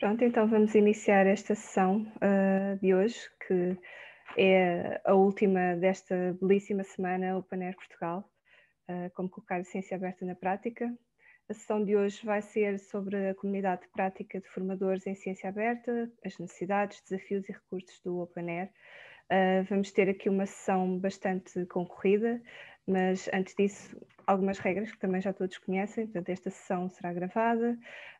Pronto, então vamos iniciar esta sessão uh, de hoje, que é a última desta belíssima semana Open Air Portugal, uh, como colocar a ciência aberta na prática. A sessão de hoje vai ser sobre a comunidade de prática de formadores em ciência aberta, as necessidades, desafios e recursos do Open Air. Uh, vamos ter aqui uma sessão bastante concorrida, mas antes disso, algumas regras que também já todos conhecem. Portanto, esta sessão será gravada.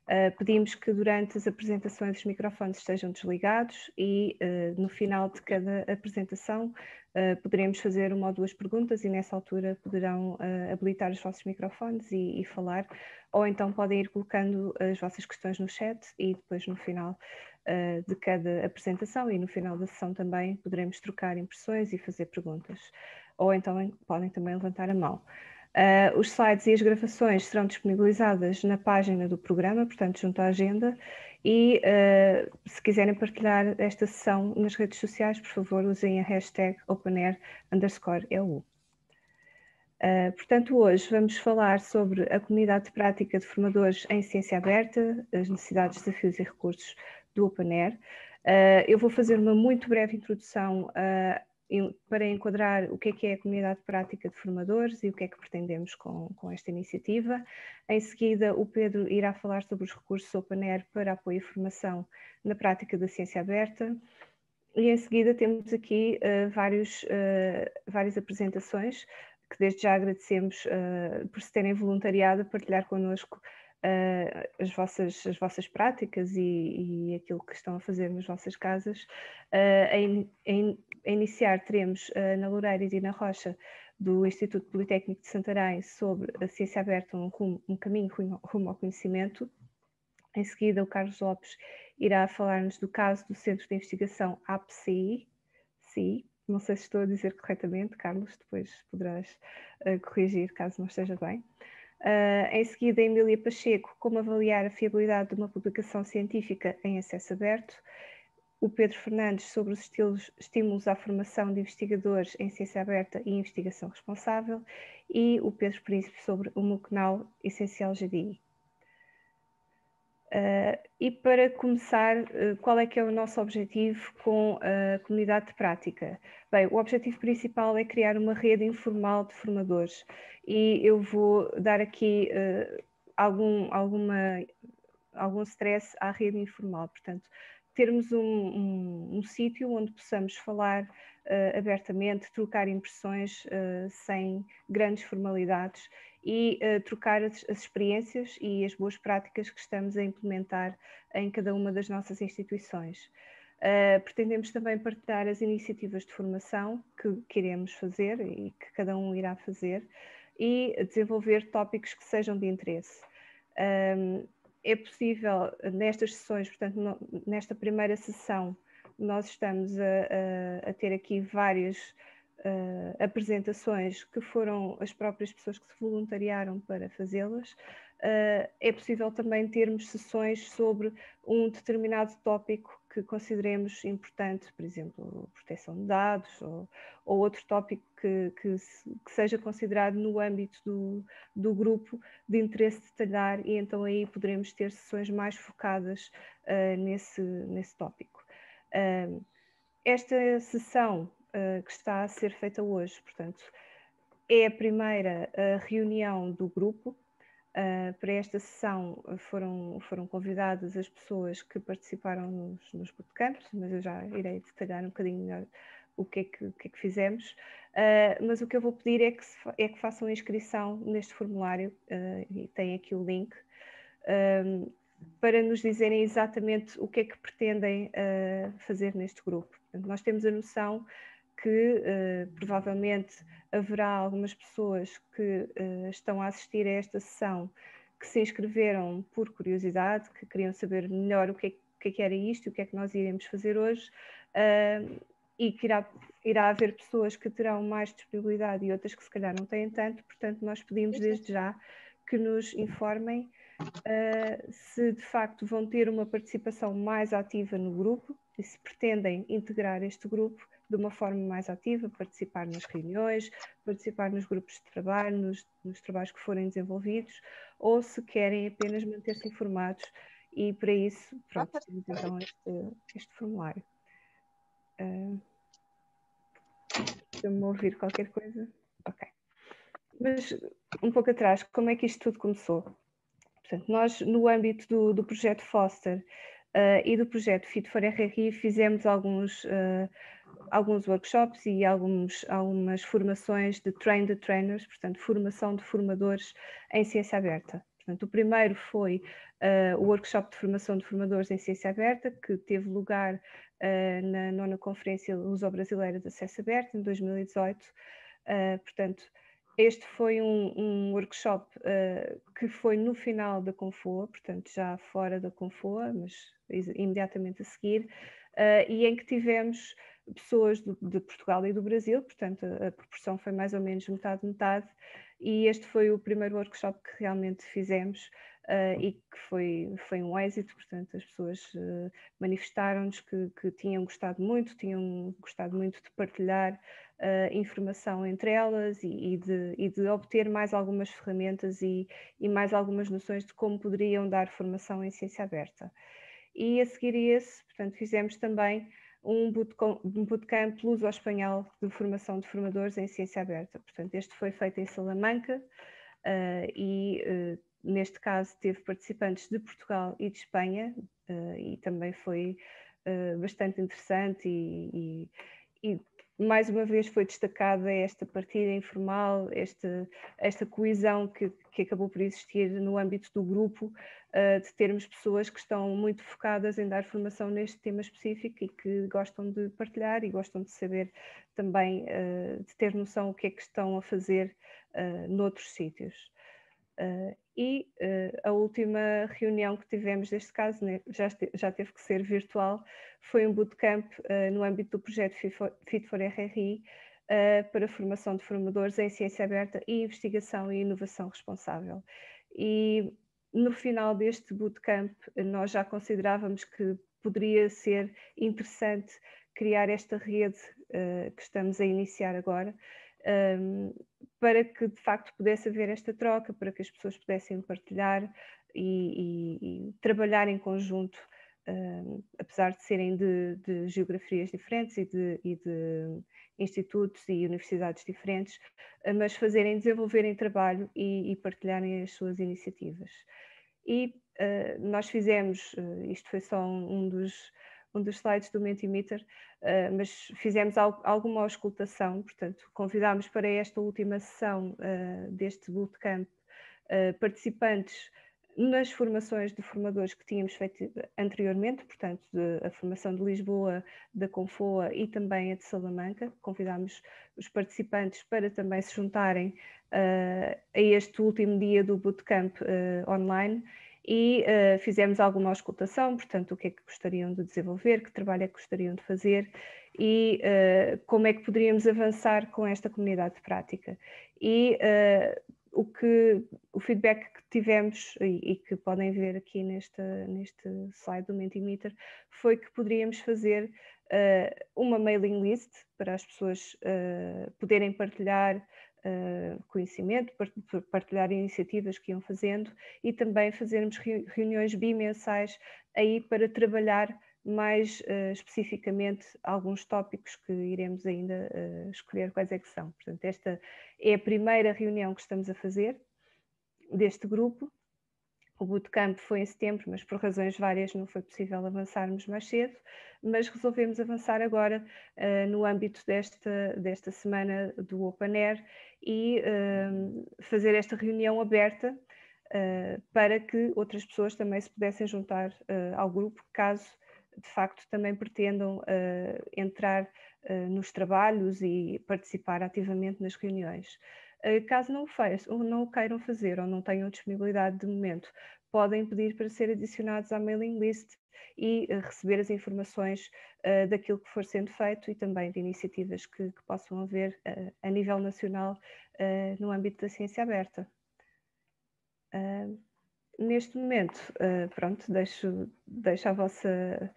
Uh, pedimos que durante as apresentações os microfones estejam desligados e uh, no final de cada apresentação uh, poderemos fazer uma ou duas perguntas e nessa altura poderão habilitar os vossos microfones e, e, falar, ou então podem ir colocando as vossas questões no chat e depois no final de cada apresentação e no final da sessão também poderemos trocar impressões e fazer perguntas ou então podem também levantar a mão. Uh, os slides e as gravações serão disponibilizadas na página do programa, portanto, junto à agenda. E uh, se quiserem partilhar esta sessão nas redes sociais, por favor, usem a hashtag OpenAir underscore EU. Uh, ah, portanto, hoje vamos falar sobre a comunidade de prática de formadores em ciência aberta, as necessidades, desafios e recursos do OpenAir. Uh, eu vou fazer uma muito breve introdução para enquadrar o que é que é a comunidade prática de formadores e o que é que pretendemos com, com esta iniciativa. Em seguida, o Pedro irá falar sobre os recursos OpenAir para apoio e formação na prática da ciência aberta. E em seguida temos aqui uh, vários, uh, várias apresentações que desde já agradecemos uh, por se terem voluntariado a partilhar connosco uh, as, vossas, as vossas práticas e, e, aquilo que estão a fazer nas vossas casas. Uh, em, a iniciar teremos a Ana Loureira e Dina Rocha do Instituto Politécnico de Santarém sobre a ciência aberta, um, rumo, um caminho rumo, ao conhecimento. Em seguida, o Carlos Lopes irá falar-nos do caso do Centro de Investigação APCI, CI, não sei se estou a dizer corretamente, Carlos, depois poderás uh, corrigir caso não esteja bem. Uh, em seguida, Emília Pacheco, como avaliar a fiabilidade de uma publicação científica em acesso aberto. O Pedro Fernandes sobre os estilos, estímulos à formação de investigadores em ciência aberta e investigação responsável. E o Pedro Príncipe sobre o MUCNAL Essencial GDI. Uh, e para começar, uh, qual é que é o nosso objetivo com a comunidade de prática? Bem, o objetivo principal é criar uma rede informal de formadores e eu vou dar aqui uh, algum, alguma, algum stress à rede informal, portanto, termos um, um, um sítio onde possamos falar abertamente, trocar impressões sem grandes formalidades e uh, trocar as, as, experiências e as boas práticas que estamos a implementar em cada uma das nossas instituições. Uh, pretendemos também partilhar as iniciativas de formação que queremos fazer e que cada um irá fazer e desenvolver tópicos que sejam de interesse. Um, é possível, nestas sessões, portanto, no, nesta primeira sessão, nós estamos a, a, a ter aqui várias uh, apresentações que foram as próprias pessoas que se voluntariaram para fazê-las. Uh, é possível também termos sessões sobre um determinado tópico que consideremos importante, por exemplo, proteção de dados ou, ou outro tópico que, que, que, seja considerado no âmbito do, do grupo de interesse detalhar e então aí poderemos ter sessões mais focadas uh, nesse, nesse tópico. Esta sessão uh, que está a ser feita hoje. Portanto, é a primeira uh, reunião do grupo. Uh, para esta sessão foram, foram convidadas as pessoas que participaram nos, nos bootcamps, mas eu já irei detalhar um bocadinho melhor o que é que, que, é que fizemos. Uh, mas o que eu vou pedir é que, se, é que façam inscrição neste formulário, e tem aqui o link, para nos dizerem exatamente o que é que pretendem fazer neste grupo. Portanto, nós temos a noção que uh, provavelmente haverá algumas pessoas que uh, estão a assistir a esta sessão que se inscreveram por curiosidade, que queriam saber melhor o que é, que, é que era isto, o que é que nós iremos fazer hoje, uh, e que irá, irá haver pessoas que terão mais disponibilidade e outras que se calhar não têm tanto, portanto nós pedimos desde já que nos informem se de facto vão ter uma participação mais ativa no grupo e se pretendem integrar este grupo de uma forma mais ativa, participar nas reuniões, participar nos grupos de trabalho, nos, nos trabalhos que forem desenvolvidos, ou se querem apenas manter-se informados e para isso, pronto, temos então este, este formulário. Uh, Deixa-me ouvir qualquer coisa. Ok. Mas um pouco atrás, como é que isto tudo começou? Portanto, nós, no âmbito do, do projeto Foster uh, e do projeto Fit for RRI, fizemos alguns, uh, alguns workshops e alguns, algumas formações de train the trainers, portanto, formação de formadores em ciência aberta. Portanto, o primeiro foi uh, o workshop de formação de formadores em ciência aberta, que teve lugar uh, na nona Conferência Luso-Brasileira de Acesso Aberto, em 2018. Uh, portanto, este foi um, um workshop que foi no final da Confoa, portanto, já fora da Confoa, mas imediatamente a seguir, e em que tivemos pessoas de Portugal e do Brasil, portanto, a, a proporção foi mais ou menos metade-metade e este foi o primeiro workshop que realmente fizemos uh, e que foi, foi um êxito, portanto as pessoas uh, manifestaram-nos que, que, tinham gostado muito, tinham gostado muito de partilhar uh, informação entre elas e, e, de, e, de, obter mais algumas ferramentas e, e, mais algumas noções de como poderiam dar formação em ciência aberta. E a seguir a esse, portanto, fizemos também um bootcamp luso-espanhol de formação de formadores em ciência aberta. Portanto, este foi feito em Salamanca uh, e, uh, neste caso, teve participantes de Portugal e de Espanha uh, e também foi bastante interessante e, e, e mais uma vez foi destacada esta partilha informal, esta, esta coesão que, que acabou por existir no âmbito do grupo, uh, de termos pessoas que estão muito focadas em dar formação neste tema específico e que gostam de partilhar e gostam de saber também, uh, de ter noção o que é que estão a fazer uh, noutros sítios. Uh, e uh, a última reunião que tivemos neste caso, né, já, já teve que ser virtual, foi um bootcamp uh, no âmbito do projeto Fit for RRI para formação de formadores em ciência aberta e investigação e inovação responsável. E no final deste bootcamp, nós já considerávamos que poderia ser interessante criar esta rede que estamos a iniciar agora, um, para que de facto pudesse haver esta troca, para que as pessoas pudessem partilhar e, e, e trabalhar em conjunto, um, apesar de serem de, de geografias diferentes e de, e de, institutos e universidades diferentes, mas fazerem, desenvolverem trabalho e, partilharem as suas iniciativas. E uh, nós fizemos, uh, isto foi só um, um dos um dos slides do Mentimeter, uh, mas fizemos al alguma auscultação, portanto, convidámos para esta última sessão uh, deste bootcamp uh, participantes nas formações de formadores que tínhamos feito anteriormente, portanto, de, a formação de Lisboa, da Confoa e também a de Salamanca. Convidámos os participantes para também se juntarem uh, a este último dia do bootcamp uh, online e uh, fizemos alguma auscultação, portanto, o que é que gostariam de desenvolver, que trabalho é que gostariam de fazer e uh, como é que poderíamos avançar com esta comunidade de prática. E uh, o, que, o feedback que tivemos e, e, que podem ver aqui neste, neste slide do Mentimeter foi que poderíamos fazer uma mailing list para as pessoas poderem partilhar uh, conhecimento, partilhar iniciativas que iam fazendo e também fazermos reuniões bimensais aí para trabalhar mais uh, especificamente alguns tópicos que iremos ainda uh, escolher quais é que são. Portanto, esta é a primeira reunião que estamos a fazer deste grupo o bootcamp foi em setembro, mas por razões várias não foi possível avançarmos mais cedo, mas resolvemos avançar agora uh, no âmbito desta, desta semana do Open Air e uh, fazer esta reunião aberta uh, para que outras pessoas também se pudessem juntar ao grupo, caso de facto também pretendam entrar nos trabalhos e participar ativamente nas reuniões. Eh, caso não o, fez, ou não o queiram fazer ou não tenham disponibilidade de momento, podem pedir para ser adicionados à mailing list e uh, receber as informações uh, daquilo que for sendo feito e também de iniciativas que, que possam haver uh, a nível nacional no âmbito da ciência aberta. neste momento, pronto, deixo, deixo a vossa.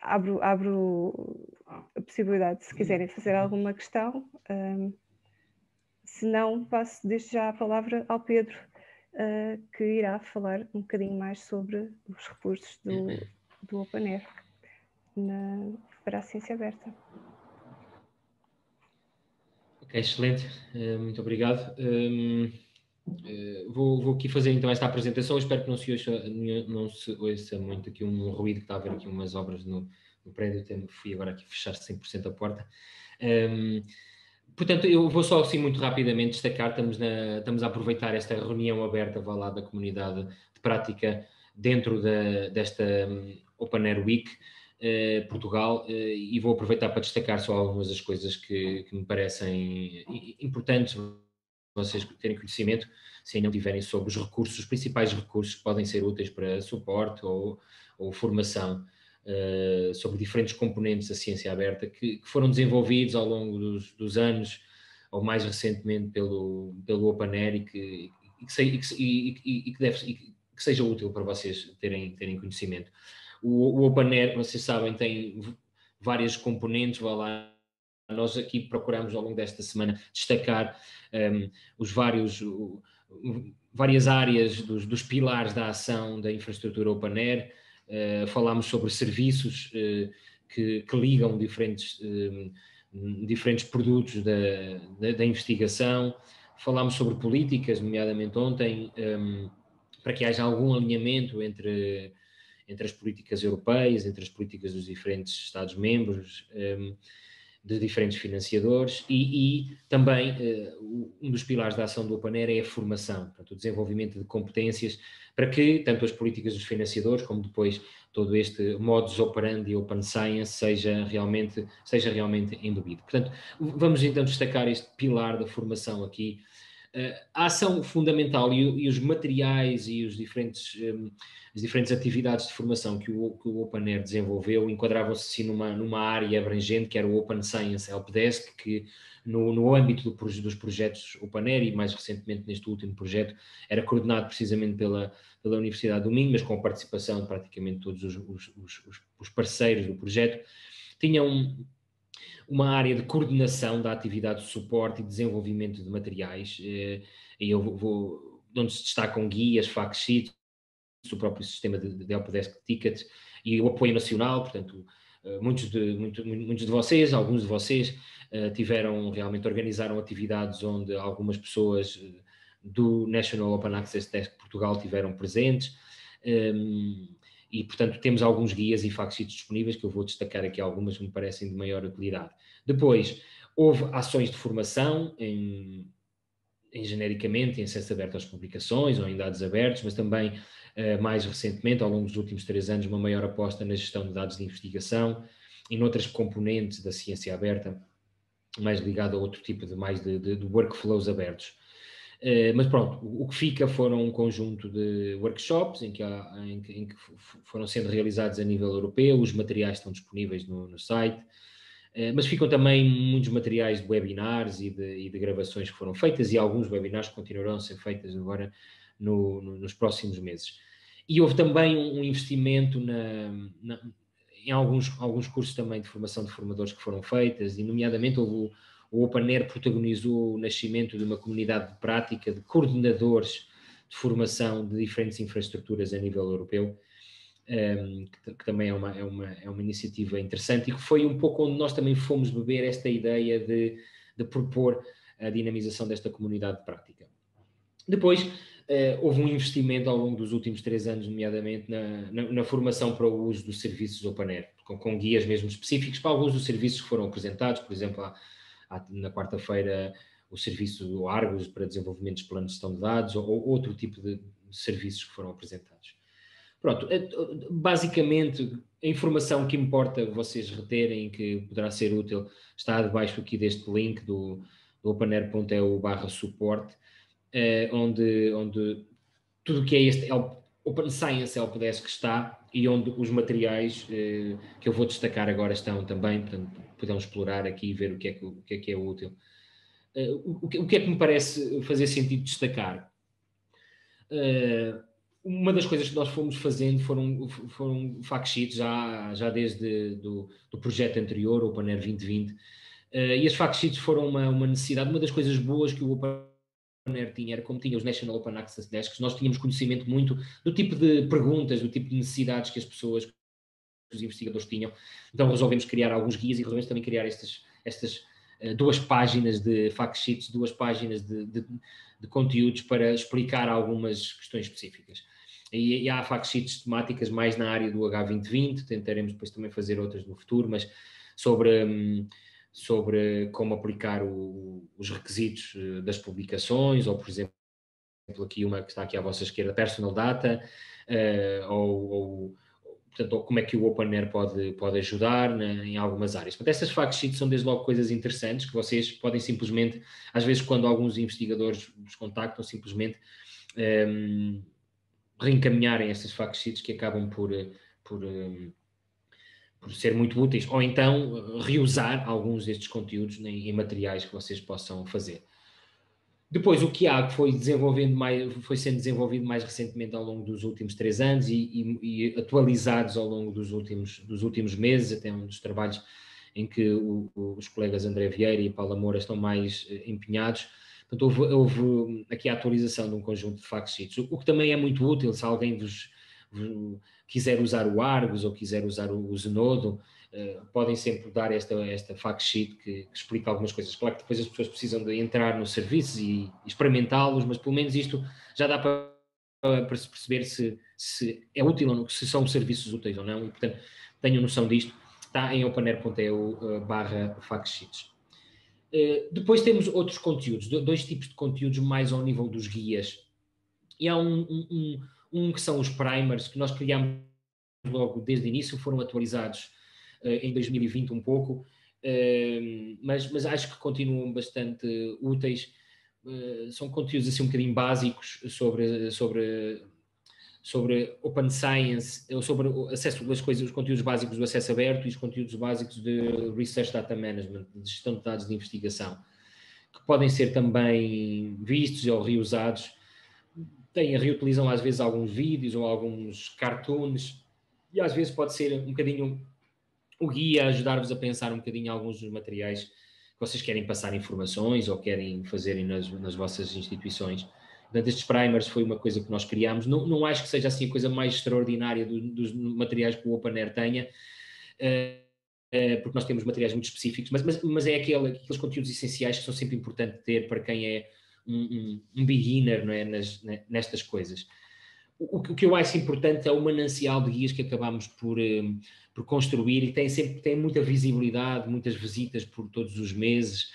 Abro, abro a possibilidade, se quiserem fazer alguma questão. Se não, passo desde já a palavra ao Pedro uh, que irá falar um bocadinho mais sobre os recursos do, do OpenAir na, para a ciência aberta. Ok, excelente, uh, muito obrigado. Um, uh, vou, vou, aqui fazer então esta apresentação, espero que não se ouça, não se ouça muito aqui um ruído, que está a haver aqui umas obras no, no prédio, fui agora aqui fechar 100% a porta. Um, portanto, eu vou só assim muito rapidamente destacar, estamos, na, estamos a aproveitar esta reunião aberta, vá lá, da comunidade de prática dentro da, desta um, Open Air Week, uh, Portugal, uh, e vou aproveitar para destacar só algumas das coisas que, que me parecem importantes vocês terem conhecimento, se ainda não tiverem, sobre os recursos, os principais recursos que podem ser úteis para suporte ou, ou formação uh, sobre diferentes componentes da ciência aberta que, que foram desenvolvidos ao longo dos, dos, anos, ou mais recentemente pelo, pelo OpenAir e que, que, seja útil para vocês terem, terem conhecimento. O, o OpenAir, vocês sabem, tem várias componentes, vá lá, nós aqui procuramos ao longo desta semana destacar um, ehm, os vários, o, várias áreas dos, dos, pilares da ação da infraestrutura OpenAir, falámos sobre serviços uh, que, que, ligam diferentes, uh, diferentes produtos da, da, da, investigação, falámos sobre políticas, nomeadamente ontem, um, para que haja algum alinhamento entre, entre as políticas europeias, entre as políticas dos diferentes Estados-membros. De diferentes financiadores e, e também uh, um dos pilares da ação do Open Air é a formação, portanto, o desenvolvimento de competências para que tanto as políticas dos financiadores como depois todo este modus operandi Open Science seja realmente, seja realmente embebido. Portanto, vamos então destacar este pilar da formação aqui a ação fundamental e, e, os materiais e os diferentes, um, as diferentes atividades de formação que o, que o Open Air desenvolveu enquadravam-se assim numa, numa área abrangente que era o Open Science Helpdesk, que no, no âmbito do, dos projetos Open Air e mais recentemente neste último projeto era coordenado precisamente pela, pela Universidade do Minho, mas com a participação de praticamente todos os, os, os, os parceiros do projeto. Tinha um, uma área de coordenação da atividade de suporte e desenvolvimento de materiais, eh, e eu vou, onde se destacam guias, fact sheets, o próprio sistema de, de Helpdesk Ticket e o apoio nacional, portanto, eh, muitos de, muito, muitos de vocês, alguns de vocês, eh, tiveram, realmente organizaram atividades onde algumas pessoas do National Open Access Desk Portugal tiveram presentes. Ehm, e, portanto, temos alguns guias e factsheets disponíveis que eu vou destacar aqui algumas que me parecem de maior utilidade. Depois, houve ações de formação em, em genericamente em acesso aberto às publicações ou em dados abertos, mas também uh, mais recentemente, ao longo dos últimos três anos, uma maior aposta na gestão de dados de investigação e noutras componentes da ciência aberta, mais ligado a outro tipo de mais de, de, de workflows abertos. Eh, mas pronto, o, que fica foram um conjunto de workshops em que, há, em, em que, foram sendo realizados a nível europeu, os materiais estão disponíveis no, no site, uh, mas ficam também muitos materiais de webinars e de, e de, gravações que foram feitas e alguns webinars continuarão a ser feitos agora no, no, nos próximos meses. E houve também um investimento na, na, em alguns, alguns cursos também de formação de formadores que foram feitas, e nomeadamente houve o Open Air protagonizou o nascimento de uma comunidade de prática de coordenadores de formação de diferentes infraestruturas a nível europeu, um, ehm, que, que, também é uma, é, uma, é uma iniciativa interessante e que foi um pouco onde nós também fomos beber esta ideia de, de propor a dinamização desta comunidade de prática. Depois, Uh, houve um investimento ao longo dos últimos três anos, nomeadamente na, na, na formação para o uso dos serviços Open Air, com, com, guias mesmo específicos para alguns dos serviços que foram apresentados, por exemplo, há, na quarta-feira o serviço Argos para desenvolvimento de planos de gestão de dados ou, ou outro tipo de serviços que foram apresentados. Pronto, é, basicamente a informação que importa vocês reterem, que poderá ser útil, está debaixo aqui deste link do, do openair.eu barra suporte, eh, onde, onde tudo que é este Open Science Helpdesk está e onde os materiais eh, que eu vou destacar agora estão também, portanto, podemos explorar aqui e ver o que é que, o que, é, que é útil. Uh, o, que, o, que, é que me parece fazer sentido destacar? Uh, uma das coisas que nós fomos fazendo foram, foram fact sheets já, já desde do, do projeto anterior, o Open Air 2020, uh, e as fact sheets foram uma, uma necessidade, uma das coisas boas que o Open tinha era como tinha os National Open Access Desks, nós tínhamos conhecimento muito do tipo de perguntas, do tipo de necessidades que as pessoas, que os investigadores tinham. Então resolvemos criar alguns guias e resolvemos também criar estas, estas uh, duas páginas de fact sheets, duas páginas de, de, de, conteúdos para explicar algumas questões específicas. E, e há fact sheets temáticas mais na área do H2020, tentaremos depois também fazer outras no futuro, mas sobre... Um, sobre como aplicar o, os requisitos eh, das publicações, ou por exemplo, aqui uma que está aqui à vossa esquerda, personal data, uh, ou, ou, portanto, como é que o OpenAir pode, pode ajudar né, em algumas áreas. Portanto, estas fact sheets são desde logo coisas interessantes que vocês podem simplesmente, às vezes quando alguns investigadores vos contactam, simplesmente um, ehm, reencaminharem estas fact sheets que acabam por, eh, por um, por ser muito úteis, ou então eh, reusar alguns destes conteúdos em, em materiais que vocês possam fazer. Depois, o que foi, desenvolvendo mais, foi sendo desenvolvido mais recentemente ao longo dos últimos três anos e, e, e atualizados ao longo dos últimos, dos últimos meses, até um dos trabalhos em que o, os colegas André Vieira e Paula Moura estão mais eh, empenhados. Portanto, houve, houve, aqui a atualização de um conjunto de fact o, o que também é muito útil se alguém vos quiser usar o Argos ou quiser usar o, Zenodo, uh, podem sempre dar esta, esta fact sheet que, que, explica algumas coisas. Claro que depois as pessoas precisam de entrar nos serviços e experimentá-los, mas pelo menos isto já dá para, para perceber se, se é útil ou não, se são serviços úteis ou não, e portanto tenham noção disto. Está em openair.eu uh, barra factsheets. Uh, depois temos outros conteúdos, dois tipos de conteúdos mais ao nível dos guias. E há um, um que são os primers, que nós criamos logo desde o início, foram atualizados uh, em 2020 um pouco, uh, mas, mas acho que continuam bastante úteis. Uh, são conteúdos assim um bocadinho básicos sobre, sobre, sobre Open Science, ou sobre o acesso às coisas, os conteúdos básicos do acesso aberto e os conteúdos básicos de Research Data Management, de gestão de dados de investigação, que podem ser também vistos ou reusados têm, reutilizam às vezes alguns vídeos ou alguns cartoons, e às vezes pode ser um bocadinho o guia ajudar-vos a pensar um bocadinho alguns dos materiais que vocês querem passar informações ou querem fazerem nas, nas vossas instituições. Portanto, estes primers foi uma coisa que nós criámos. Não, não acho que seja assim a coisa mais extraordinária do, dos materiais que o OpenAir tenha, uh, porque nós temos materiais muito específicos, mas, mas, mas é aquele, aqueles conteúdos essenciais que são sempre importantes ter para quem é um, um, beginner não é? Nas, nestas coisas. O, o, que eu acho importante é o manancial de guias que acabamos por, um, por construir e tem sempre tem muita visibilidade, muitas visitas por todos os meses.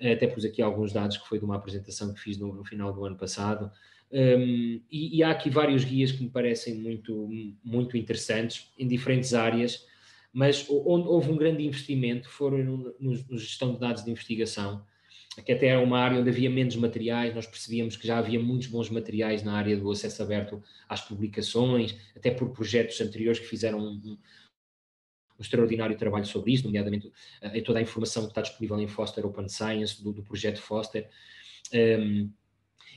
Até pus aqui alguns dados que foi de uma apresentação que fiz no, no final do ano passado. Um, e, e, há aqui vários guias que me parecem muito, muito interessantes em diferentes áreas, mas onde houve um grande investimento foram no gestão de dados de investigação que até era uma área onde havia menos materiais, nós percebíamos que já havia muitos bons materiais na área do acesso aberto às publicações, até por projetos anteriores que fizeram um, um, extraordinário trabalho sobre isso, nomeadamente uh, toda a informação que está disponível em Foster Open Science, do, do projeto Foster, um,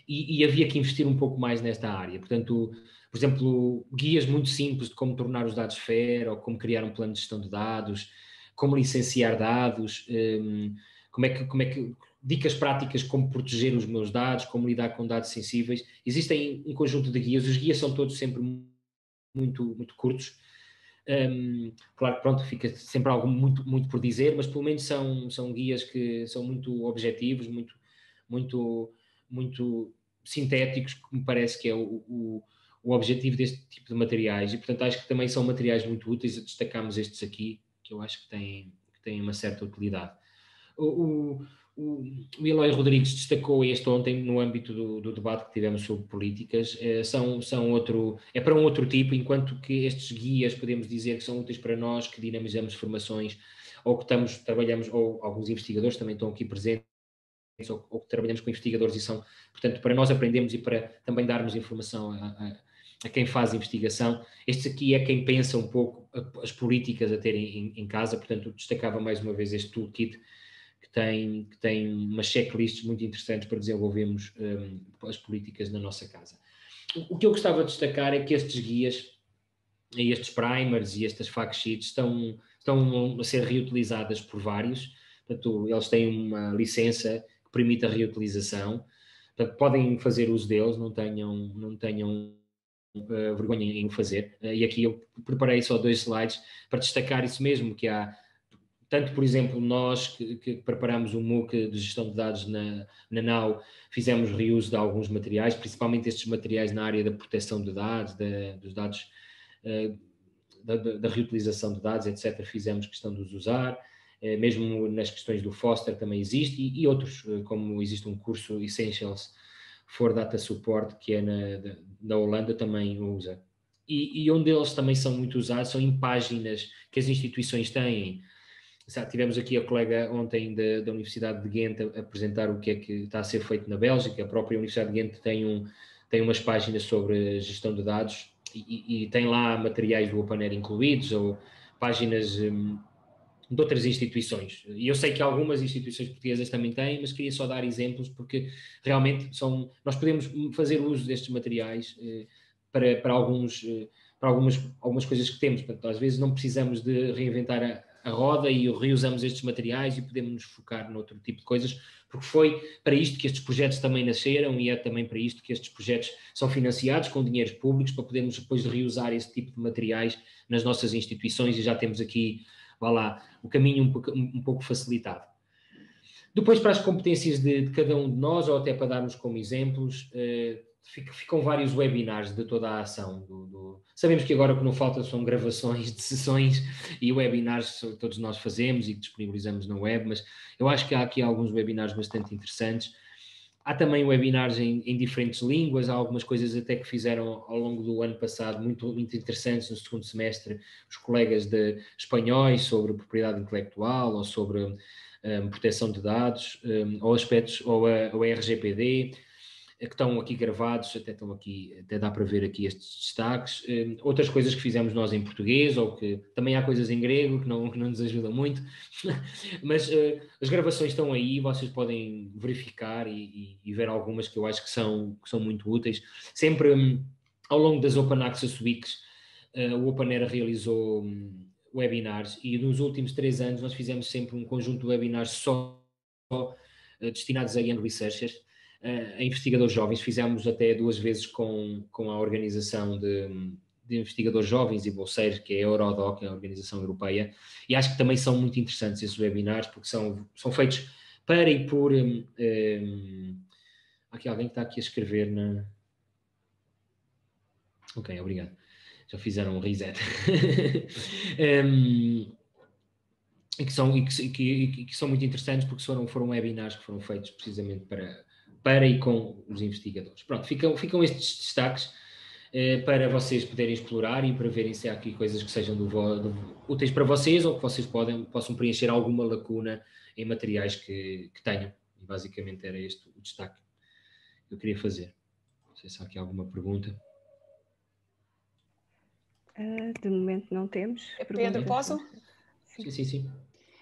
e, e, havia que investir um pouco mais nesta área. Portanto, por exemplo, guias muito simples de como tornar os dados FAIR, ou como criar um plano de gestão de dados, como licenciar dados, um, como é que, como é que dicas práticas como proteger os meus dados, como lidar com dados sensíveis. Existem um conjunto de guias, os guias são todos sempre muito, muito curtos. Um, claro que pronto, fica sempre algo muito, muito por dizer, mas pelo menos são, são guias que são muito objetivos, muito, muito, muito sintéticos, que me parece que é o, o, o objetivo deste tipo de materiais. E portanto acho que também são materiais muito úteis, destacamos estes aqui, que eu acho que têm, que têm uma certa utilidade. O, o, o Eloy Rodrigues destacou este ontem no âmbito do, do debate que tivemos sobre políticas, é, são, são outro, é para um outro tipo, enquanto que estes guias podemos dizer que são úteis para nós que dinamizamos formações ou que estamos, trabalhamos, ou alguns investigadores também estão aqui presentes, ou, ou que trabalhamos com investigadores e são, portanto, para nós aprendemos e para também darmos informação a, a, a quem faz investigação. Este aqui é quem pensa um pouco as políticas a terem em, em casa, portanto, destacava mais uma vez este toolkit que tem, que tem umas checklists muito interessantes para desenvolvermos um, as políticas na nossa casa. O, o, que eu gostava de destacar é que estes guias, estes primers e estas fact sheets estão, estão a ser reutilizadas por vários, portanto, eles têm uma licença que permite a reutilização. Portanto, podem fazer uso deles, não tenham, não tenham uh, vergonha em fazer. Uh, e aqui eu preparei só dois slides para destacar isso mesmo, que há tanto, por exemplo, nós que, que preparamos o MOOC de gestão de dados na, na NAU, fizemos reuso de alguns materiais, principalmente estes materiais na área da proteção de dados, da, dos dados, uh, da, da, reutilização de dados, etc. Fizemos questão de os usar. Uh, mesmo nas questões do Foster também existe, e, e outros, uh, como existe um curso Essentials for Data Support, que é na, da Holanda, também usa. E, e onde eles também são muito usados são em páginas que as instituições têm Tivemos aqui a colega ontem da, da Universidade de Ghent a, apresentar o que é que está a ser feito na Bélgica. A própria Universidade de Ghent tem, um, tem umas páginas sobre gestão de dados e, e tem lá materiais do OpenAir incluídos ou páginas um, de outras instituições. E eu sei que algumas instituições portuguesas também têm, mas queria só dar exemplos porque realmente são, nós podemos fazer uso destes materiais eh, para, para, alguns, eh, para algumas, algumas coisas que temos. Portanto, às vezes não precisamos de reinventar a, a roda e reusamos estes materiais e podemos nos focar noutro tipo de coisas, porque foi para isto que estes projetos também nasceram e é também para isto que estes projetos são financiados com dinheiros públicos para podermos depois reusar esse tipo de materiais nas nossas instituições e já temos aqui, vá lá, o caminho um pouco, um pouco facilitado. Depois, para as competências de, de, cada um de nós, ou até para darmos como exemplos, eh, ficam vários webinars de toda a ação. Do, do... Sabemos que agora o que não falta são gravações de sessões e webinars todos nós fazemos e disponibilizamos na web, mas eu acho que há aqui alguns webinars bastante interessantes. Há também webinars em, em, diferentes línguas, há algumas coisas até que fizeram ao longo do ano passado muito, muito interessantes no segundo semestre, os colegas de espanhóis sobre propriedade intelectual ou sobre um, proteção de dados, um, ou aspectos, ou a, ou a RGPD que estão aqui gravados, até estão aqui, até dá para ver aqui estes destaques. Um, outras coisas que fizemos nós em português, ou que também há coisas em grego que não, que não nos ajudam muito, mas uh, as gravações estão aí, vocês podem verificar e, e, e, ver algumas que eu acho que são, que são muito úteis. Sempre um, ao longo das Open Access Weeks, o Open Air realizou um, webinars e nos últimos três anos nós fizemos sempre um conjunto de webinars só, destinados a young researchers a investigadores jovens. Fizemos até duas vezes com, com a organização de, de investigadores jovens e bolseiros, que é a Eurodoc, a organização europeia, e acho que também são muito interessantes esses webinars, porque são, são feitos para e por. Um, um, aqui alguém que está aqui a escrever na. Ok, obrigado. Já fizeram um reset. um, e que são, e que, que, que, são muito interessantes porque foram, foram webinars que foram feitos precisamente para, para e com os investigadores. Pronto, ficam, ficam estes destaques eh, para vocês poderem explorar e para verem se há aqui coisas que sejam do, do, úteis para vocês ou que vocês podem, possam preencher alguma lacuna em materiais que, que tenham. E basicamente era este o destaque que eu queria fazer. Não sei se há aqui alguma pergunta. Uh, de momento não temos. Pedro, posso? Sim, sim, sim.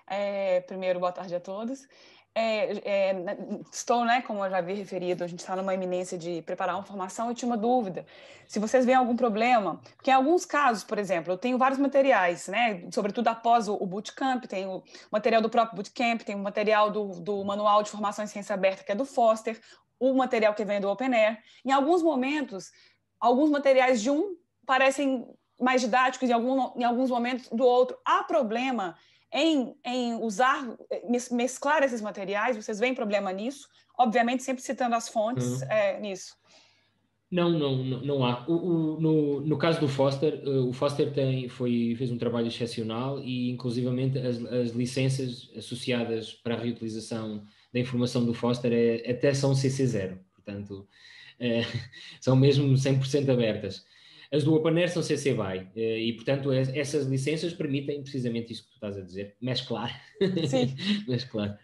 É, primeiro, boa tarde a todos. É, é, estou, né, como eu já havia referido, a gente está numa iminência de preparar uma formação e tinha uma dúvida. Se vocês veem algum problema, porque em alguns casos, por exemplo, eu tenho vários materiais, né, sobretudo após o, o bootcamp, tem o material do próprio bootcamp, tem o material do, do Manual de Formação em Ciência Aberta, que é do Foster, o material que vem do Open Air. Em alguns momentos, alguns materiais de um parecem mais didáticos, em, algum, em alguns momentos do outro. Há problema em, em usar, mesclar esses materiais? Vocês veem problema nisso? Obviamente, sempre citando as fontes uhum. é, nisso. Não, não, não, há. O, o, no, no caso do Foster, uh, o Foster tem, foi, fez um trabalho excepcional e, inclusivamente, as, as licenças associadas para a reutilização da informação do Foster é, até são CC0, portanto, é, são mesmo 100% abertas. As do OpenAir são CC BY eh, e, portanto, essas licenças permitem precisamente isso que tu estás a dizer, mesclar. Sim. mesclar.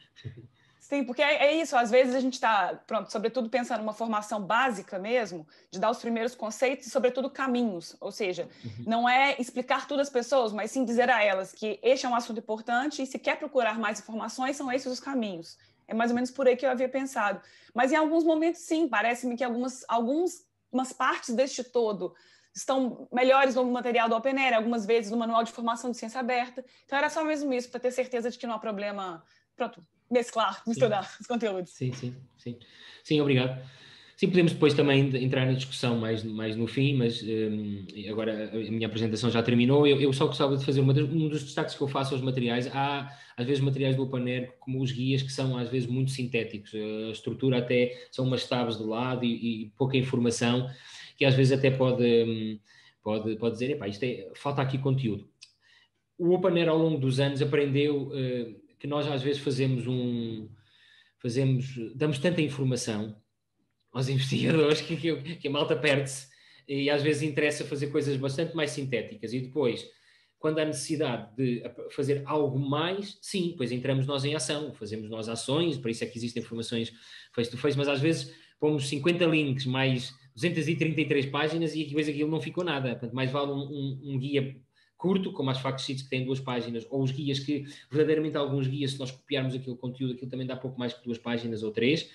Sim, porque é, é, isso, às vezes a gente está, pronto, sobretudo pensando numa formação básica mesmo, de dar os primeiros conceitos e, sobretudo, caminhos. Ou seja, uhum. não é explicar tudo às pessoas, mas sim dizer a elas que este é um assunto importante e se quer procurar mais informações, são esses os caminhos. É mais ou menos por aí que eu havia pensado. Mas em alguns momentos, sim, parece-me que algumas, algumas partes deste todo estão melhores no material do OpenAir, algumas vezes no manual de formação de ciência aberta. Então era só mesmo isso, para ter certeza de que não há problema. Pronto, mesclar, misturar sim. os conteúdos. Sim, sim, sim. Sim, obrigado. Sim, podemos depois também entrar na discussão mais, mais no fim, mas um, agora a minha apresentação já terminou. Eu, eu só gostava de fazer uma, um dos destaques que eu faço aos materiais. Há, às vezes, materiais do OpenAir, como os guias, que são às vezes muito sintéticos. A estrutura até são umas tábuas de lado e, e, pouca informação, que às vezes até pode, hum, pode, pode dizer, epá, isto é, falta aqui conteúdo. O OpenAir, ao longo dos anos, aprendeu uh, que nós às vezes fazemos um... Fazemos, damos tanta informação aos investigadores que, que, que a malta perde-se e às vezes interessa fazer coisas bastante mais sintéticas e depois quando há necessidade de fazer algo mais, sim, depois entramos nós em ação, fazemos nós ações, por isso é que existem informações face to face, mas às vezes pomos 50 links mais 233 páginas e depois aquilo não ficou nada. Portanto, mais vale um, um, um guia curto, como as fact sheets que têm duas páginas, ou os guias que, verdadeiramente, alguns guias, se nós copiarmos aquele conteúdo, aquilo também dá pouco mais que duas páginas ou três.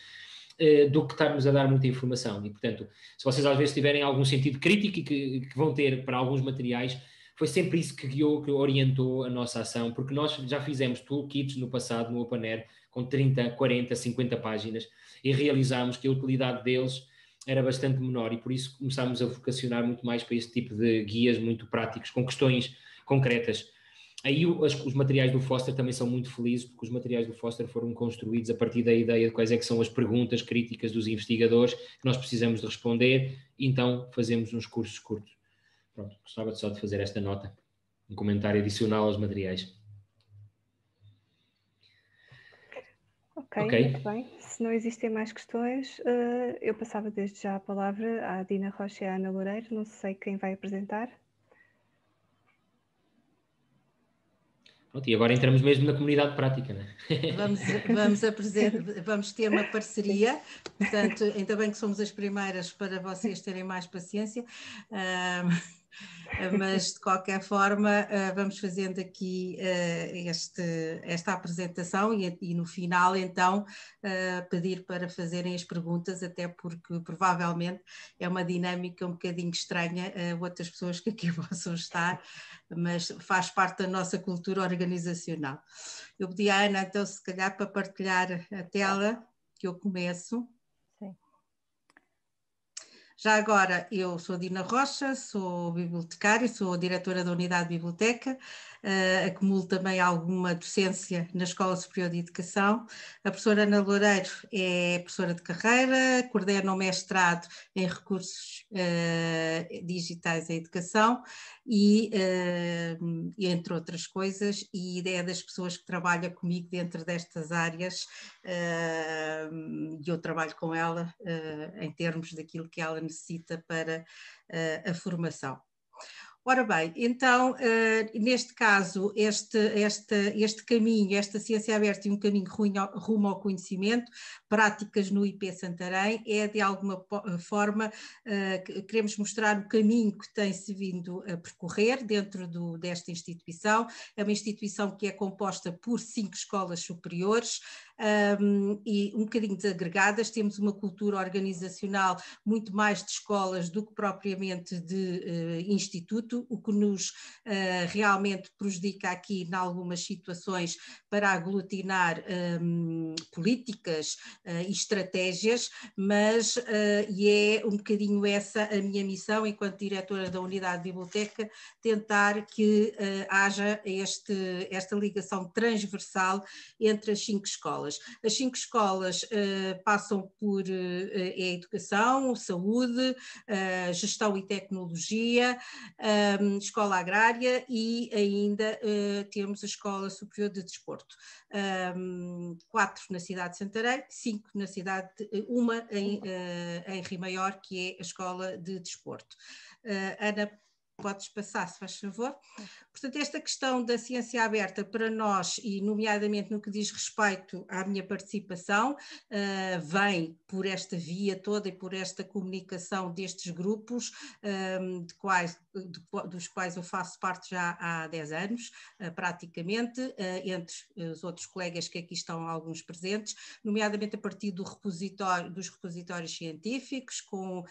Eh, do que estarmos a dar muita informação. E, portanto, se vocês às vezes tiverem algum sentido crítico que, que vão ter para alguns materiais, foi sempre isso que guiou, que orientou a nossa ação, porque nós já fizemos toolkits no passado, no OpenAir, com 30, 40, 50 páginas, e realizámos que a utilidade deles era bastante menor, e por isso começámos a vocacionar muito mais para este tipo de guias muito práticos, com questões concretas. Aí os, materiais do Foster também são muito felizes, porque os materiais do Foster foram construídos a partir da ideia de quais é que são as perguntas críticas dos investigadores que nós precisamos de responder, então fazemos uns cursos curtos. Pronto, gostava só de fazer esta nota, um comentário adicional aos materiais. Ok, okay. muito bem. Se não existem mais questões, uh, eu passava desde já a palavra à Dina Rocha e à Ana Loureiro, não sei quem vai apresentar. Pronto, e agora entramos mesmo na comunidade prática, né? Vamos, vamos, vamos ter uma parceria, portanto, ainda bem que somos as primeiras para vocês terem mais paciência. Uh, mas de qualquer forma vamos fazendo aqui este, esta apresentação e, e, no final então pedir para fazerem as perguntas, até porque provavelmente é uma dinâmica um bocadinho estranha a outras pessoas que aqui possam estar, mas faz parte da nossa cultura organizacional. Eu pedi à Ana, então, se calhar, para partilhar a tela, que eu começo. Já agora, eu sou Dina Rocha, sou bibliotecária, sou diretora da Unidade de Biblioteca, uh, acumulo também alguma docência na Escola Superior de Educação. A professora Ana Loureiro é professora de carreira, coordena o mestrado em recursos uh, digitais em educação e, uh, entre outras coisas, e é das pessoas que trabalha comigo dentro destas áreas e eu trabalho com ela em termos daquilo que ela necessita para a formação. Ora bem, então, uh, neste caso, este, este, este caminho, esta ciência aberta e um caminho rumo ao conhecimento, práticas no IP Santarém, é de alguma forma, uh, queremos mostrar o caminho que tem-se vindo a percorrer dentro do, desta instituição. É uma instituição que é composta por cinco escolas superiores, um, e um bocadinho desagregadas, temos uma cultura organizacional muito mais de escolas do que propriamente de uh, instituto, o que nos uh, realmente prejudica aqui em algumas situações para aglutinar um, políticas uh, e estratégias, mas e é um bocadinho essa a minha missão enquanto diretora da unidade de biblioteca, tentar que haja este, esta ligação transversal entre as cinco escolas escolas. As cinco escolas uh, passam por uh, é educação, saúde, uh, gestão e tecnologia, um, escola agrária e ainda temos a Escola Superior de Desporto. Um, quatro na cidade de Santarém, cinco na cidade, de, uma em, em Rio Maior, que é a Escola de Desporto. Ana, podes passar, se faz favor. Portanto, esta questão da ciência aberta para nós, e nomeadamente no que diz respeito à minha participação, uh, vem por esta via toda e por esta comunicação destes grupos, um, ah, de quais, dos quais eu faço parte já há 10 anos, uh, praticamente, uh, entre os outros colegas que aqui estão alguns presentes, nomeadamente a partir do repositório, dos repositórios científicos, com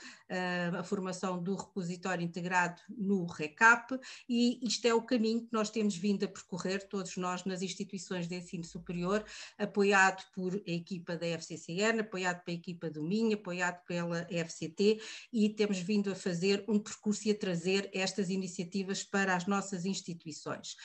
a formação do repositório integrado no RECAP e isto é o caminho que nós temos vindo a percorrer, todos nós nas instituições de ensino superior, apoiado por a equipa da FCCN, apoiado pela equipa do MIN, apoiado pela FCT e temos vindo a fazer um percurso e a trazer estas iniciativas para as nossas instituições.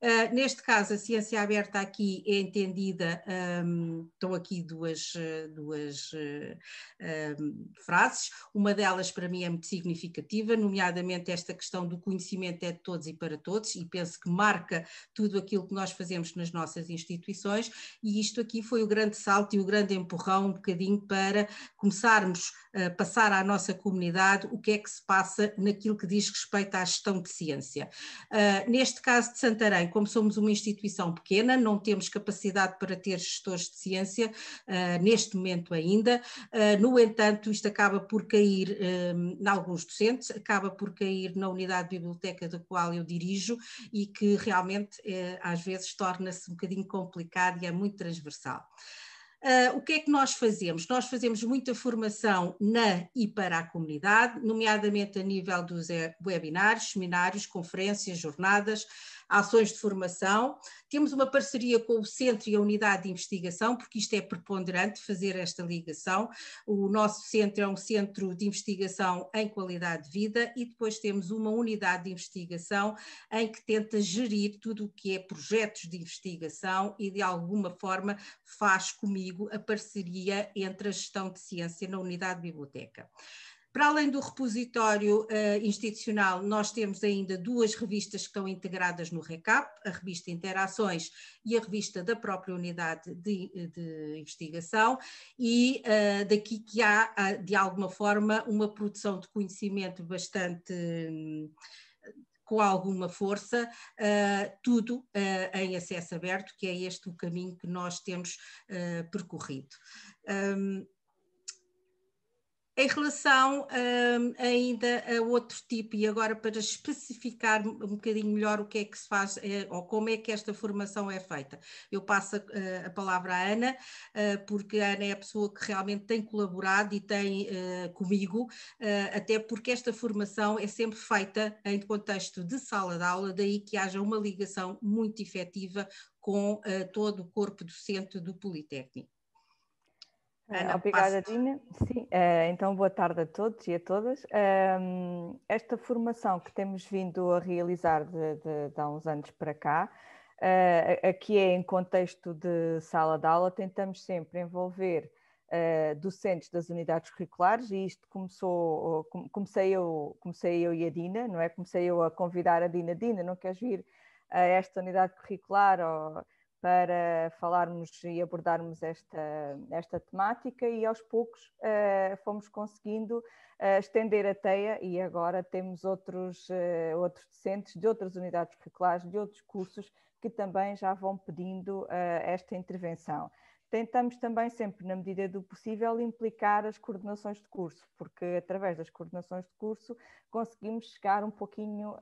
Uh, neste caso, a ciência aberta aqui é entendida, um, estão aqui duas, duas uh, um, frases, uma delas para mim é muito significativa, nomeadamente esta questão do conhecimento é de todos e para todos, e penso que marca tudo aquilo que nós fazemos nas nossas instituições, e isto aqui foi o grande salto e o grande empurrão um bocadinho para começarmos a passar à nossa comunidade o que é que se passa naquilo que diz respeito à gestão de ciência. Uh, neste caso de Santarém, como somos uma instituição pequena, não temos capacidade para ter gestores de ciência uh, neste momento ainda, uh, no entanto, isto acaba por cair um, em alguns docentes, acaba por cair na unidade de biblioteca da qual eu dirijo e que realmente uh, às vezes torna-se um bocadinho complicado e é muito transversal. Uh, o que é que nós fazemos? Nós fazemos muita formação na e para a comunidade, nomeadamente a nível dos webinários, seminários, conferências, jornadas, ações de formação. Temos uma parceria com o Centro e a Unidade de Investigação, porque isto é preponderante fazer esta ligação. O nosso centro é um centro de investigação em qualidade de vida e depois temos uma unidade de investigação em que tenta gerir tudo o que é projetos de investigação e de alguma forma faz comigo a parceria entre a gestão de ciência na unidade de biblioteca. Para além do repositório uh, institucional, nós temos ainda duas revistas que estão integradas no RECAP, a revista Interações e a revista da própria unidade de, de investigação, e uh, daqui que há, de alguma forma, uma produção de conhecimento bastante. Com alguma força, uh, tudo uh, em acesso aberto, que é este o caminho que nós temos uh, percorrido. Um, em relação um, ainda a outro tipo, e agora para especificar um bocadinho melhor o que é que se faz eh, ou como é que esta formação é feita, eu passo a, eh, a palavra à Ana, uh, porque a Ana é a pessoa que realmente tem colaborado e tem uh, comigo, uh, até porque esta formação é sempre feita em contexto de sala de aula, daí que haja uma ligação muito efetiva com todo o corpo docente do Politécnico. Ana, Obrigada, Dina. Sim, uh, então boa tarde a todos e a todas. Esta formação que temos vindo a realizar de, de, de há uns anos para cá, uh, aqui é em contexto de sala de aula, tentamos sempre envolver uh, docentes das unidades curriculares e isto começou, comecei eu, comecei eu e a Dina, não é? Comecei eu a convidar a Dina, Dina, não queres vir a esta unidade curricular ou para falarmos e abordarmos esta, esta temática e aos poucos uh, fomos conseguindo uh, estender a teia e agora temos outros, uh, outros docentes de outras unidades curriculares, de outros cursos que também já vão pedindo esta intervenção. Tentamos também sempre, na medida do possível, implicar as coordenações de curso, porque através das coordenações de curso conseguimos chegar um pouquinho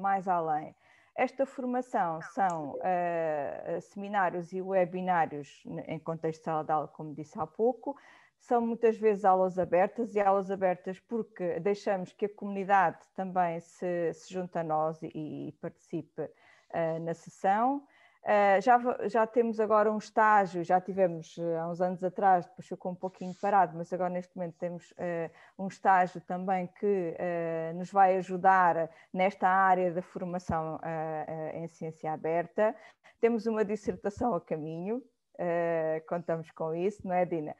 mais além. Esta formação são uh, seminários e webinários em contexto de sala de aula, como disse há pouco, são muitas vezes aulas abertas e aulas abertas porque deixamos que a comunidade também se, se junte a nós e, e participe uh, na sessão. Uh, já, já temos agora um estágio, já tivemos uh, há uns anos atrás, depois ficou um pouquinho parado, mas agora neste momento temos uh, um estágio também que nos vai ajudar nesta área da formação em ciência aberta. Temos uma dissertação a caminho, contamos com isso, não é, Dina?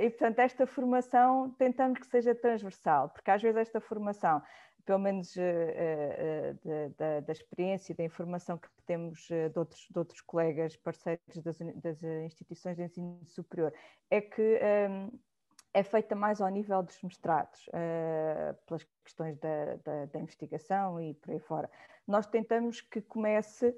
e portanto, esta formação tentamos que seja transversal, porque às vezes esta formação pelo menos uh, uh, da, da, experiência e da informação que temos uh, de, outros, de outros colegas parceiros das, das, instituições de ensino superior, é que um, ehm, é feita mais ao nível dos mestrados, pelas questões da, da, da, investigação e por aí fora. Nós tentamos que comece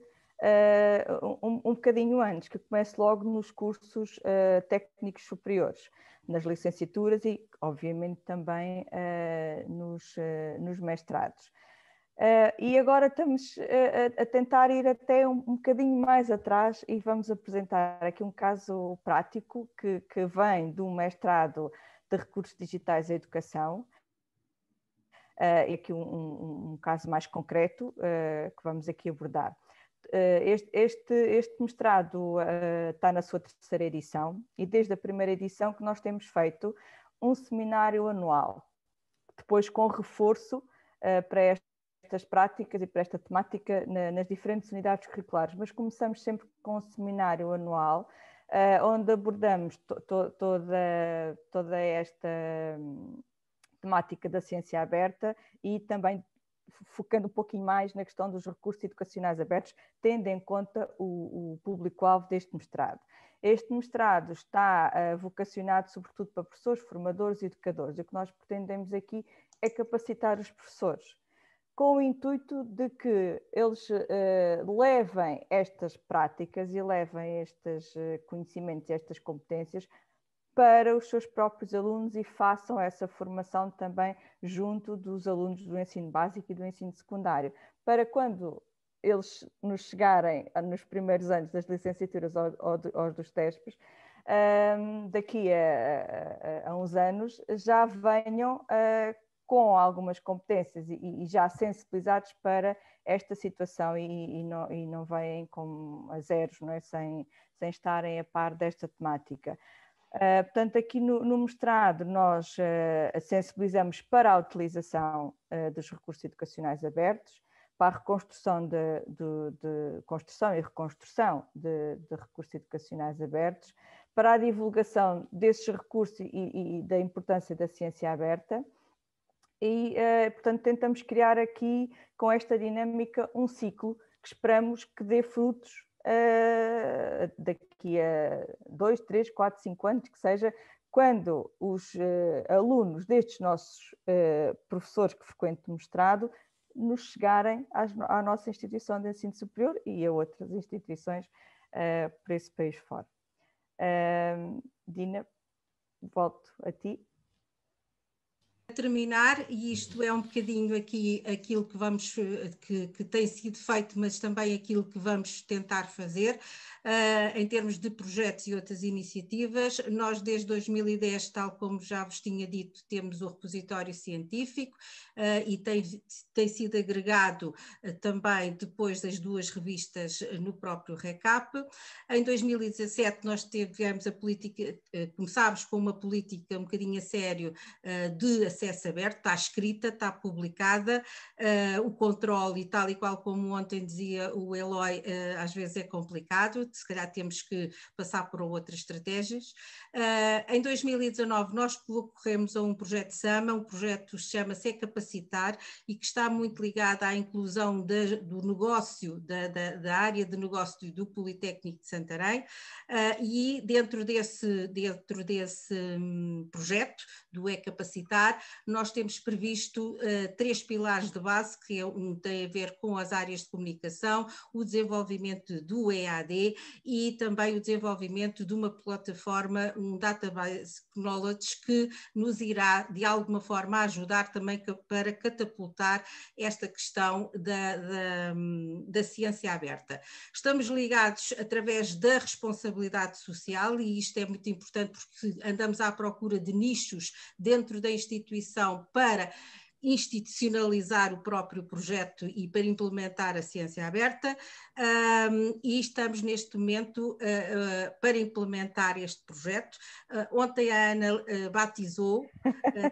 um, um bocadinho antes, que comece logo nos cursos técnicos superiores nas licenciaturas e, obviamente, também uh, nos, uh, nos, mestrados. Uh, e agora estamos a, a tentar ir até um, um bocadinho mais atrás e vamos apresentar aqui um caso prático que, que vem um mestrado de recursos digitais à educação, Uh, aqui um, um, um, caso mais concreto uh, que vamos aqui abordar. Uh, este, este, este, mestrado está na sua terceira edição e desde a primeira edição que nós temos feito um seminário anual, depois com reforço para estas práticas e para esta temática na, nas diferentes unidades curriculares, mas começamos sempre com um seminário anual onde abordamos to, to, toda, toda esta temática da ciência aberta e também focando um pouquinho mais na questão dos recursos educacionais abertos, tendo em conta o, o público-alvo deste mestrado. Este mestrado está uh, vocacionado sobretudo para professores, formadores e educadores. E o que nós pretendemos aqui é capacitar os professores, com o intuito de que eles uh, levem estas práticas e levem estes uh, conhecimentos e estas competências para os seus próprios alunos e façam essa formação também junto dos alunos do ensino básico e do ensino secundário, para quando eles nos chegarem nos primeiros anos das licenciaturas ou, dos TESPs, daqui a, a, a, uns anos, já venham uh, com algumas competências e, e, já sensibilizados para esta situação e, e, não, e não vêm com a zeros, não é? sem, sem estarem a par desta temática. Uh, portanto, aqui no, no mestrado nós uh, sensibilizamos para a utilização uh, dos recursos educacionais abertos, para a reconstrução de, de, de construção e reconstrução de, de, recursos educacionais abertos, para a divulgação desses recursos e, e da importância da ciência aberta. E, portanto, tentamos criar aqui, com esta dinâmica, um ciclo que esperamos que dê frutos uh, daqui a dois, três, quatro, cinco anos, que seja, quando os uh, alunos destes nossos uh, professores que frequentam o mestrado nos chegarem às, à nossa instituição de ensino superior e a outras instituições por esse país fora. Dina, volto a ti terminar, e isto é um bocadinho aqui aquilo que vamos que, que tem sido feito, mas também aquilo que vamos tentar fazer uh, em termos de projetos e outras iniciativas. Nós, desde 2010, tal como já vos tinha dito, temos o repositório científico uh, e tem, tem sido agregado uh, também depois das duas revistas no próprio RECAP. Em 2017, nós tivemos a política, começámos com uma política um bocadinho a sério de acesso aberto, está escrita, está publicada, o controle, e tal e qual como ontem dizia o Eloy, às vezes é complicado, se calhar temos que passar por outras estratégias. Uh, em 2019 nós concorremos a um projeto SAMA, um projeto que chama-se Capacitar e que está muito ligado à inclusão de, do negócio, da, da, da, área de negócio do Politécnico de Santarém uh, e dentro desse, dentro desse um, projeto do E-Capacitar nós temos previsto uh, três pilares de base que é, um tem a ver com as áreas de comunicação, o desenvolvimento do EAD e também o desenvolvimento de uma plataforma, um database knowledge que nos irá de alguma forma ajudar também para catapultar esta questão da, da, da ciência aberta. Estamos ligados através da responsabilidade social e isto é muito importante porque andamos à procura de nichos dentro da instituição para institucionalizar o próprio projeto e para implementar a ciência aberta, um, e estamos neste momento uh, uh, para implementar este projeto. Uh, ontem a Ana batizou,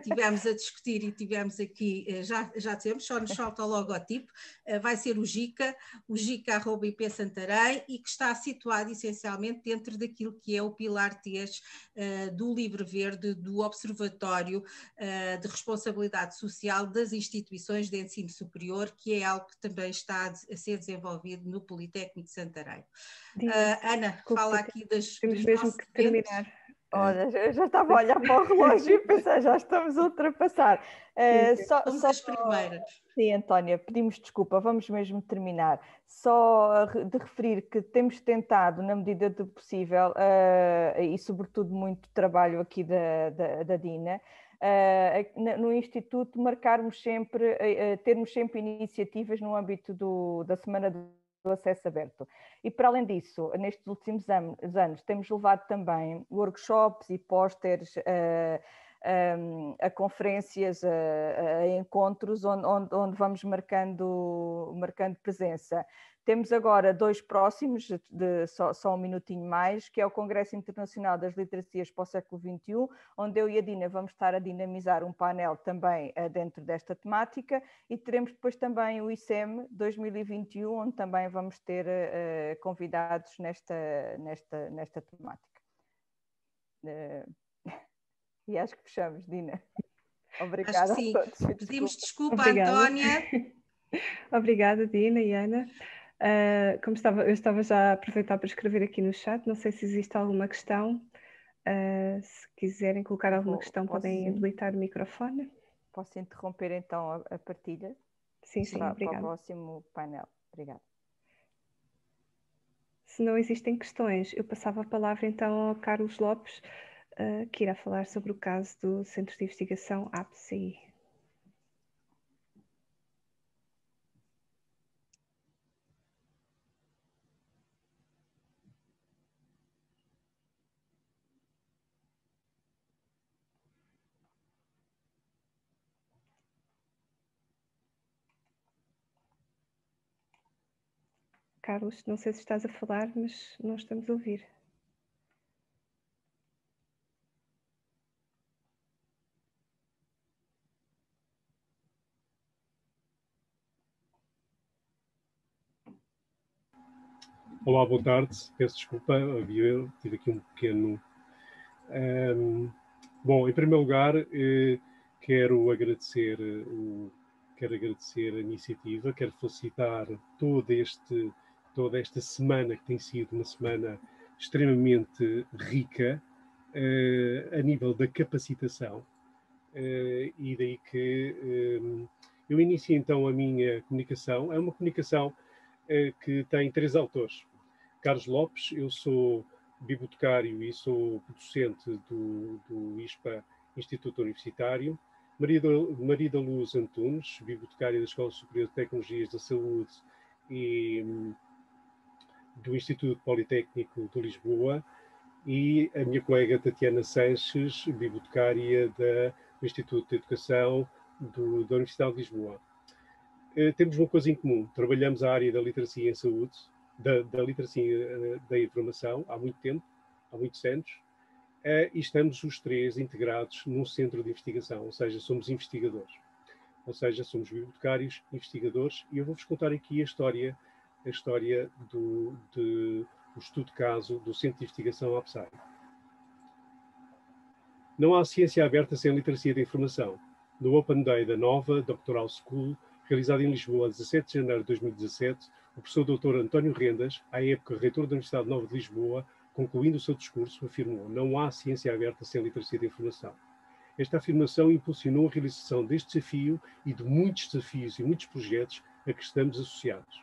tivemos a discutir e tivemos aqui, já, já temos, só nos falta o logotipo, vai ser o GICA, o GICA.ip Santarém, e que está situado essencialmente dentro daquilo que é o pilar TES do Livre Verde, do Observatório de Responsabilidade Social das instituições de ensino superior, que é algo que também está a ser desenvolvido no Politécnico de Santarém. Uh, Ana, Desculpa, fala aqui das. Temos mesmo que terminar. Olha, eu já estava a olhar para o relógio e pensar, já estamos a ultrapassar. Uh, sim, só, só as primeiras. Sim, Antónia, pedimos desculpa, vamos mesmo terminar. Só de referir que temos tentado, na medida do possível, uh, e sobretudo muito trabalho aqui da, da, da Dina, no Instituto marcarmos sempre, uh, termos sempre iniciativas no âmbito do, da Semana do Acesso Aberto. E para além disso, nestes últimos anos, temos levado também workshops e pósteres a conferências, a, a encontros onde, onde, onde, vamos marcando, marcando presença. Temos agora dois próximos, de, só, só, um minutinho mais, que é o Congresso Internacional das Literacias para o século XXI, onde eu e a Dina vamos estar a dinamizar um painel também uh, dentro desta temática, e teremos depois também o ICEM 2021, onde também vamos ter uh, convidados nesta, nesta, nesta temática. Uh, e acho que fechamos, Dina. Obrigada acho que sim. a todos. Pedimos desculpa, Obrigada. Antónia. Obrigada, Dina e Ana. Uh, como estava, eu estava já a aproveitar para escrever aqui no chat, não sei se existe alguma questão. Uh, se quiserem colocar alguma questão, Posso, podem habilitar o microfone. Posso interromper então a, a partilha? Sim, sim, para, obrigada. Para o próximo painel. Obrigada. Se não existem questões, eu passava a palavra então ao Carlos Lopes, uh, que irá falar sobre o caso do Centro de Investigação APCI. Carlos, não sei se estás a falar, mas não estamos a ouvir. Olá, boa tarde. Peço desculpa, havia, tive aqui um pequeno. Um, bom, em primeiro lugar, eh, quero agradecer eh, o, quero agradecer a iniciativa, quero felicitar todo este toda esta semana, que tem sido uma semana extremamente rica uh, a nível da capacitação. E daí que um, eh, eu inicio então a minha comunicação. É uma comunicação que tem três autores. Carlos Lopes, eu sou bibliotecário e sou docente do, do ISPA, Instituto Universitário. Maria da, Luz Antunes, bibliotecária da Escola Superior de Tecnologias da Saúde e do Instituto Politécnico de Lisboa e a minha colega Tatiana Sanches, bibliotecária da, do Instituto de Educação do, da Universidade de Lisboa. Uh, temos uma coisa em comum, trabalhamos a área da literacia em saúde, da, da literacia uh, da informação há muito tempo, há muitos anos, uh, e estamos os três integrados num centro de investigação, ou seja, somos investigadores. Ou seja, somos bibliotecários, investigadores, e eu vou-vos contar aqui a história a história do, de, do estudo de caso do Centro de Investigação APSAI. Não há ciência aberta sem literacia da informação. No Open Day da nova Doctoral School, realizado em Lisboa, a 17 de janeiro de 2017, o professor Dr. António Rendas, à época reitor da Universidade Nova de Lisboa, concluindo o seu discurso, afirmou: Não há ciência aberta sem literacia da informação. Esta afirmação impulsionou a realização deste desafio e de muitos desafios e muitos projetos a que estamos associados.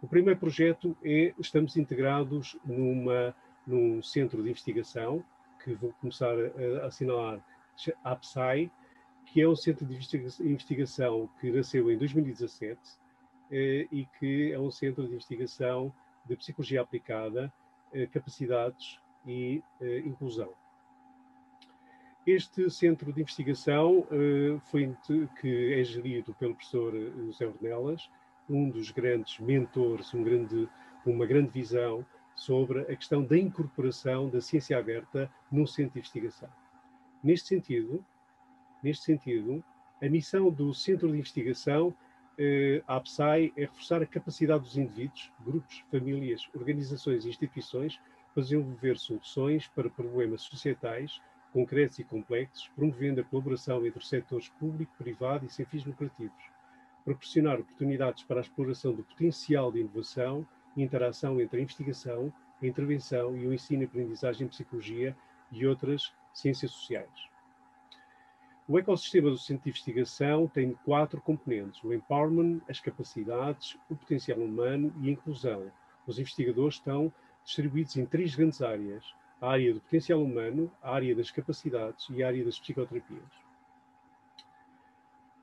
O primeiro projeto é, estamos integrados numa, num centro de investigação, que vou começar a, a assinalar, APSAI, que é um centro de investigação que nasceu em 2017 eh, e que é um centro de investigação de psicologia aplicada, eh, capacidades e eh, inclusão. Este centro de investigação eh, foi que é gerido pelo professor eh, José Ornelas, um dos grandes mentores, um grande, uma grande visão sobre a questão da incorporação da ciência aberta no centro de investigação. Neste sentido, neste sentido, a missão do centro de investigação, eh, a APSAI, é reforçar a capacidade dos indivíduos, grupos, famílias, organizações e instituições para desenvolver soluções para problemas societais concretos e complexos, promovendo a colaboração entre os setores público, privado e sem fins lucrativos proporcionar oportunidades para a exploração do potencial de inovação e interação entre a investigação, a intervenção e o ensino e aprendizagem em psicologia e outras ciências sociais. O ecossistema do centro de investigação tem quatro componentes: o empowerment, as capacidades, o potencial humano e a inclusão. Os investigadores estão distribuídos em três grandes áreas: a área do potencial humano, a área das capacidades e a área das psicoterapias.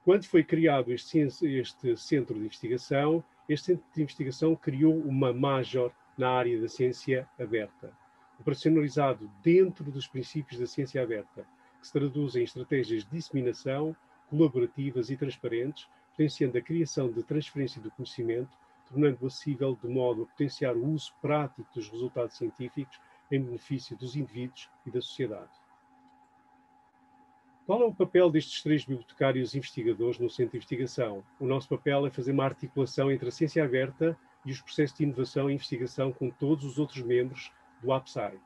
Quando foi criado este, este, centro de investigação, este centro de investigação criou uma major na área da ciência aberta, operacionalizado dentro dos princípios da ciência aberta, que se traduzem em estratégias de disseminação colaborativas e transparentes, potenciando a criação de transferência do conhecimento, tornando-o acessível de modo a potenciar o uso prático dos resultados científicos em benefício dos indivíduos e da sociedade. Qual é o papel destes três bibliotecários investigadores no centro de investigação? O nosso papel é fazer uma articulação entre a ciência aberta e os processos de inovação e investigação com todos os outros membros do APSAI.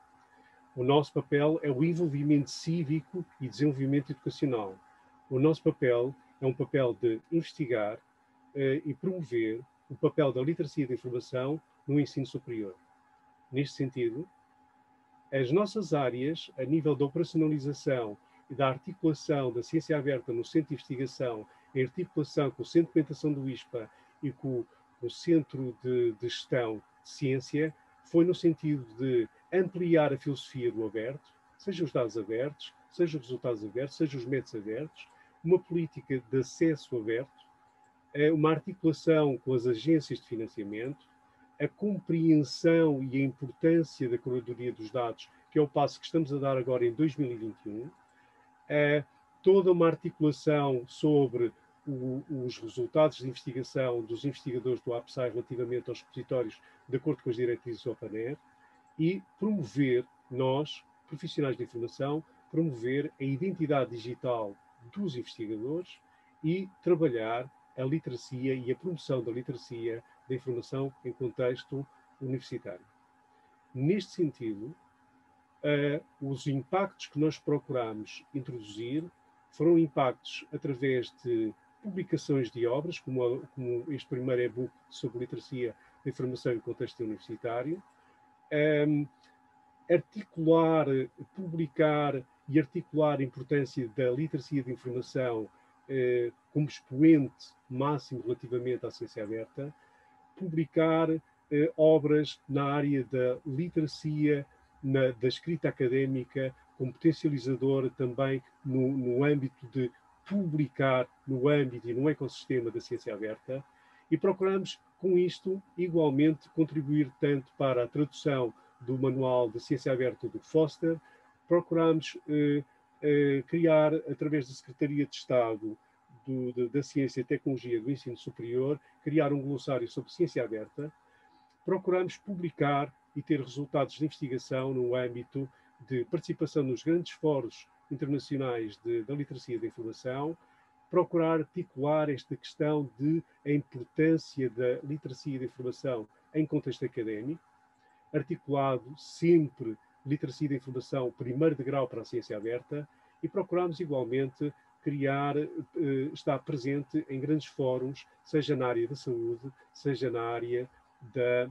O nosso papel é o envolvimento cívico e desenvolvimento educacional. O nosso papel é um papel de investigar uh, e promover o papel da literacia da informação no ensino superior. Neste sentido, as nossas áreas, a nível da operacionalização e da articulação da ciência aberta no centro de investigação, em articulação com o centro de implementação do ISPA e com o centro de, de gestão de ciência, foi no sentido de ampliar a filosofia do aberto, seja os dados abertos, seja os resultados abertos, seja os métodos abertos, uma política de acesso aberto, eh, uma articulação com as agências de financiamento, a compreensão e a importância da curadoria dos dados, que é o passo que estamos a dar agora em 2021, é toda uma articulação sobre os resultados de investigação dos investigadores do APSAI relativamente aos repositórios de acordo com as diretrizes do OpenAir e promover, nós, profissionais de informação, promover a identidade digital dos investigadores e trabalhar a literacia e a promoção da literacia da informação em contexto universitário. Neste sentido, uh, os impactos que nós procuramos introduzir foram impactos através de publicações de obras, como, a, como este primeiro e-book sobre literacia da informação em contexto universitário, um, articular, publicar e articular a importância da literacia de informação eh, como expoente máximo relativamente à ciência aberta, publicar eh, obras na área da literacia na, da escrita académica, como potencializadora também no, no âmbito de publicar no âmbito e no ecossistema da ciência aberta, e procuramos, com isto, igualmente contribuir tanto para a tradução do Manual de Ciência Aberta do Foster, procuramos eh, eh, criar, através da Secretaria de Estado do, de, da Ciência e Tecnologia do Ensino Superior, criar um glossário sobre ciência aberta, procuramos publicar e ter resultados de investigação no âmbito de participação nos grandes fóruns internacionais de, da literacia da informação, procurar articular esta questão de a importância da literacia da informação em contexto académico, articulado sempre literacia da informação primeiro de grau para a ciência aberta e procuramos igualmente criar, eh, estar presente em grandes fóruns, seja na área da saúde, seja na área da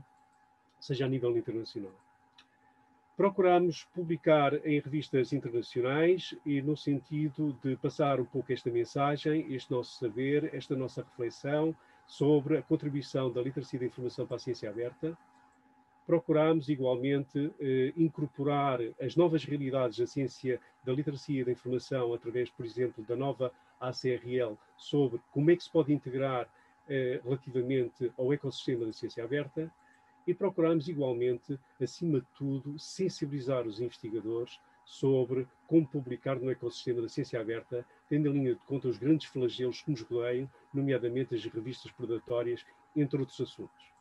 seja a nível internacional. Procuramos publicar em revistas internacionais e no sentido de passar um pouco esta mensagem, este nosso saber, esta nossa reflexão sobre a contribuição da literacia da informação para a ciência aberta. Procuramos igualmente eh, incorporar as novas realidades da ciência da literacia da informação através, por exemplo, da nova ACRL sobre como é que se pode integrar eh, relativamente ao ecossistema da ciência aberta e procuramos igualmente, acima de tudo, sensibilizar os investigadores sobre como publicar no ecossistema da ciência aberta, tendo em linha de conta os grandes flagelos que nos rodeiam, nomeadamente as revistas predatórias, entre outros assuntos.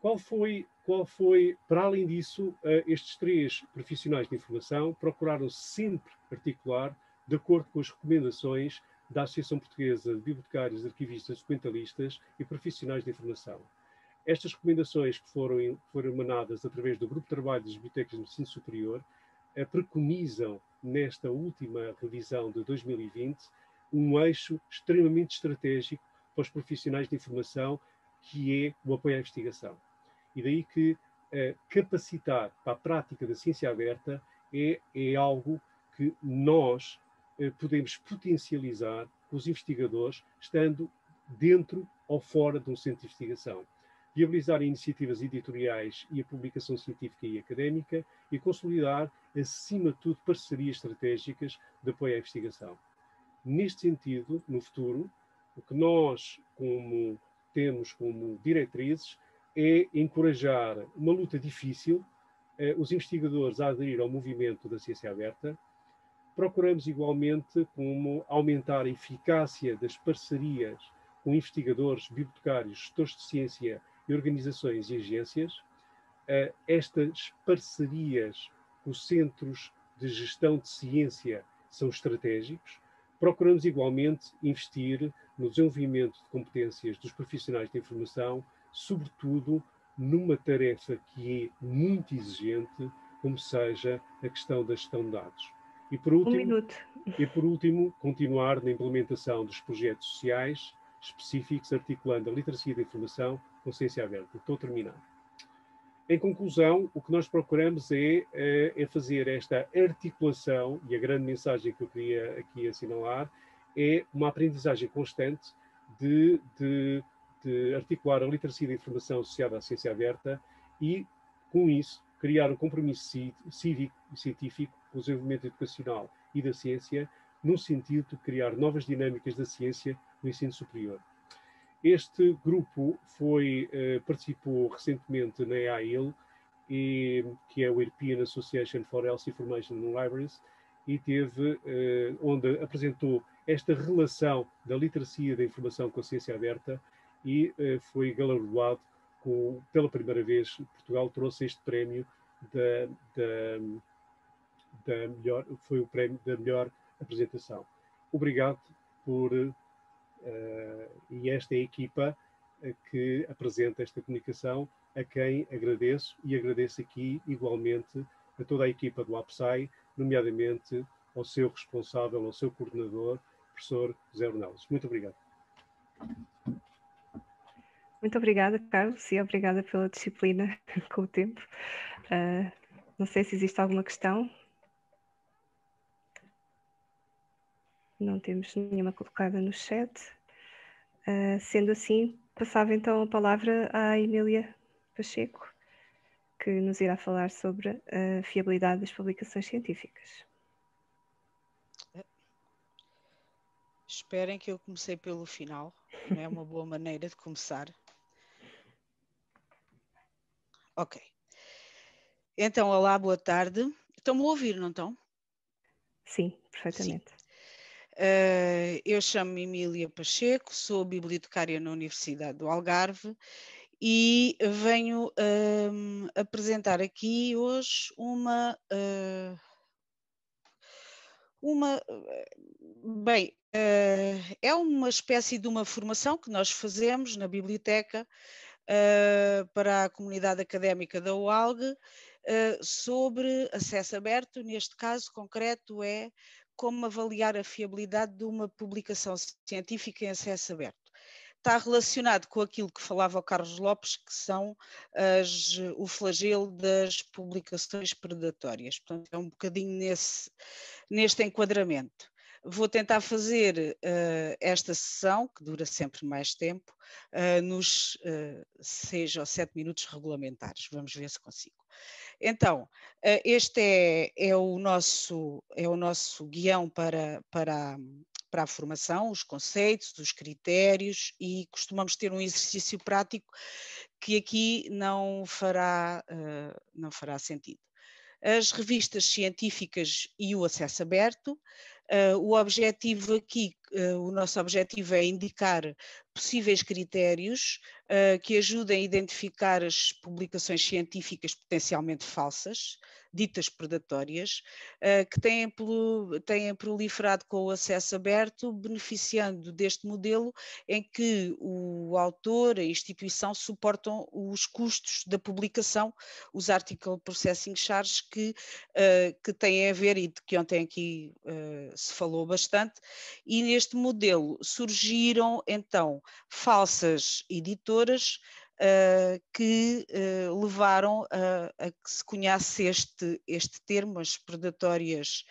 Qual foi, qual foi para além disso, eh, estes três profissionais de informação procuraram sempre articular, de acordo com as recomendações da Associação Portuguesa de Bibliotecários, Arquivistas, Documentalistas e Profissionais de Informação. Estas recomendações que foram, foram emanadas através do Grupo de Trabalho das Bibliotecas de Ensino Superior eh, preconizam, nesta última revisão de 2020, um eixo extremamente estratégico para os profissionais de informação, que é o apoio à investigação. E daí que eh, capacitar para a prática da ciência aberta é, é algo que nós eh, podemos potencializar com os investigadores, estando dentro ou fora de um centro de investigação viabilizar iniciativas editoriais e a publicação científica e académica e consolidar, acima de tudo, parcerias estratégicas de apoio à investigação. Neste sentido, no futuro, o que nós como temos como diretrizes é encorajar uma luta difícil, eh, os investigadores a aderir ao movimento da ciência aberta, procuramos igualmente como aumentar a eficácia das parcerias com investigadores, bibliotecários, gestores de ciência e organizações e agências. Uh, estas parcerias com centros de gestão de ciência são estratégicos. Procuramos igualmente investir no desenvolvimento de competências dos profissionais de informação, sobretudo numa tarefa que é muito exigente, como seja a questão da gestão de dados. E por último, um. E por último, continuar na implementação dos projetos sociais específicos, articulando a literacia da informação com ciência aberta. Estou a terminar. Em conclusão, o que nós procuramos é, é, é fazer esta articulação, e a grande mensagem que eu queria aqui assinalar é uma aprendizagem constante de, de, de articular a literacia da informação associada à ciência aberta e, com isso, criar um compromisso cívico e científico com o desenvolvimento educacional e da ciência, no sentido de criar novas dinâmicas da ciência no ensino superior. Este grupo foi, eh, participou recentemente na EAIL, e, que é o European Association for Health Information and Libraries, e teve, eh, onde apresentou esta relação da literacia da informação com a ciência aberta e eh, foi galardoado com, pela primeira vez, Portugal trouxe este prémio da, da, da melhor, foi o prémio da melhor apresentação. Obrigado por e esta é a equipa uh, que apresenta esta comunicação, a quem agradeço e agradeço aqui igualmente a toda a equipa do APSAI, nomeadamente ao seu responsável, ao seu coordenador, professor José Ornelas. Muito obrigado. Muito obrigada, Carlos, e obrigada pela disciplina com o tempo. Uh, não sei se existe alguma questão. Não temos nenhuma colocada no chat. Uh, sendo assim, passava então a palavra à Emília Pacheco, que nos irá falar sobre a fiabilidade das publicações científicas. Esperem que eu comecei pelo final, não é uma boa maneira de começar. Ok. Então, olá, boa tarde. Estão-me a ouvir, não estão? Sim, perfeitamente. Sim. Uh, eu chamo-me Emília Pacheco, sou bibliotecária na Universidade do Algarve e venho uh, apresentar aqui hoje uma. Uh, uma bem, é uma espécie de uma formação que nós fazemos na biblioteca para a comunidade académica da UALG sobre acesso aberto, neste caso concreto é como avaliar a fiabilidade de uma publicação científica em acesso aberto. Está relacionado com aquilo que falava o Carlos Lopes, que são as, o flagelo das publicações predatórias. Portanto, é um bocadinho nesse, neste enquadramento. Vou tentar fazer uh, esta sessão, que dura sempre mais tempo, uh, nos uh, seis ou sete minutos regulamentares. Vamos ver se consigo. Então, este é, é, o, nosso, é o nosso guião para, para, para a formação, os conceitos, os critérios e costumamos ter um exercício prático que aqui não fará, não fará sentido as revistas científicas e o acesso aberto, Uh, o objetivo aqui, o nosso objetivo é indicar possíveis critérios uh, que ajudem a identificar as publicações científicas potencialmente falsas, ditas predatórias, uh, que têm, têm proliferado com o acesso aberto, beneficiando deste modelo em que o autor, a instituição, suportam os custos da publicação, os Article Processing Charges, que, uh, que têm a ver, e de que ontem aqui se falou bastante, e neste modelo surgiram então falsas editoras uh, que uh, levaram a, a, que se conhece este, este termo, as predatórias,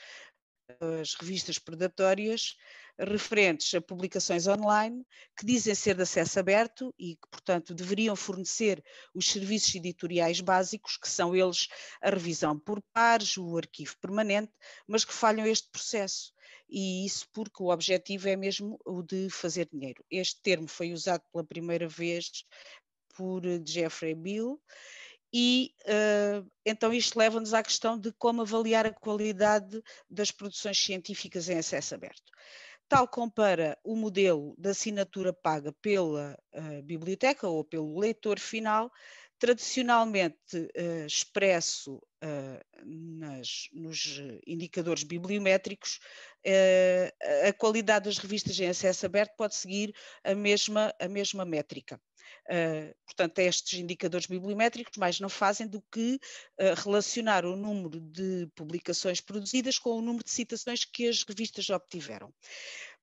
as revistas predatórias, referentes a publicações online que dizem ser de acesso aberto e que, portanto, deveriam fornecer os serviços editoriais básicos, que são eles a revisão por pares, o arquivo permanente, mas que falham este processo. E isso porque o objetivo é mesmo o de fazer dinheiro. Este termo foi usado pela primeira vez por Jeffrey Bill e uh, então isto leva-nos à questão de como avaliar a qualidade das produções científicas em acesso aberto. Tal como para o modelo da assinatura paga pela uh, biblioteca ou pelo leitor final, tradicionalmente uh, expresso nas, nos indicadores bibliométricos, a qualidade das revistas em acesso aberto pode seguir a mesma, a mesma métrica. Uh, portanto, estes indicadores bibliométricos mais não fazem do que uh, relacionar o número de publicações produzidas com o número de citações que as revistas obtiveram.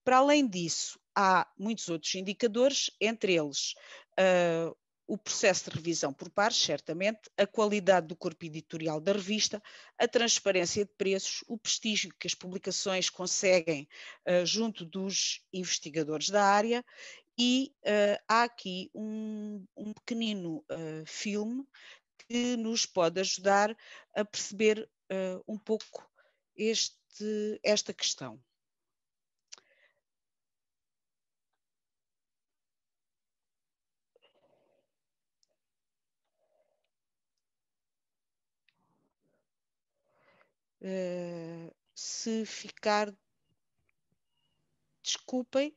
Para além disso, há muitos outros indicadores, entre eles uh, o processo de revisão por pares, certamente, a qualidade do corpo editorial da revista, a transparência de preços, o prestígio que as publicações conseguem uh, junto dos investigadores da área e uh, há aqui um, um pequenino uh, filme que nos pode ajudar a perceber um pouco este, esta questão. Se ficar, desculpem,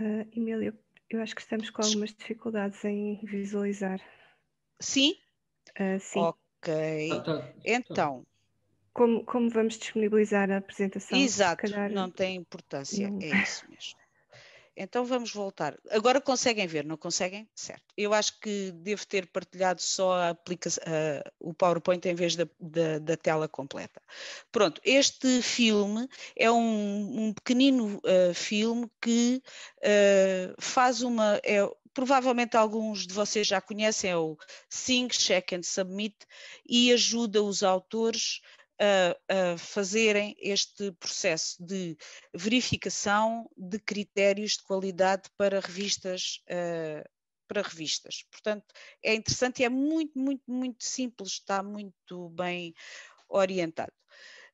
Uh, Emília, eu acho que estamos com algumas dificuldades em visualizar. Sim? Uh, sim. Ok. Ah, tá, tá. Então. Como, como vamos disponibilizar a apresentação? Exato, calhar... não tem importância, não... é isso mesmo. Então vamos voltar. Agora conseguem ver, não conseguem? Certo. Eu acho que devo ter partilhado só a uh, o PowerPoint em vez da, da, da, tela completa. Pronto, este filme é um, um pequenino uh, filme que uh, faz uma. É, provavelmente alguns de vocês já conhecem, é o Sing, Check and Submit, e ajuda os autores a, a, fazerem este processo de verificação de critérios de qualidade para revistas. Uh, para revistas. Portanto, é interessante e é muito, muito, muito simples, está muito bem orientado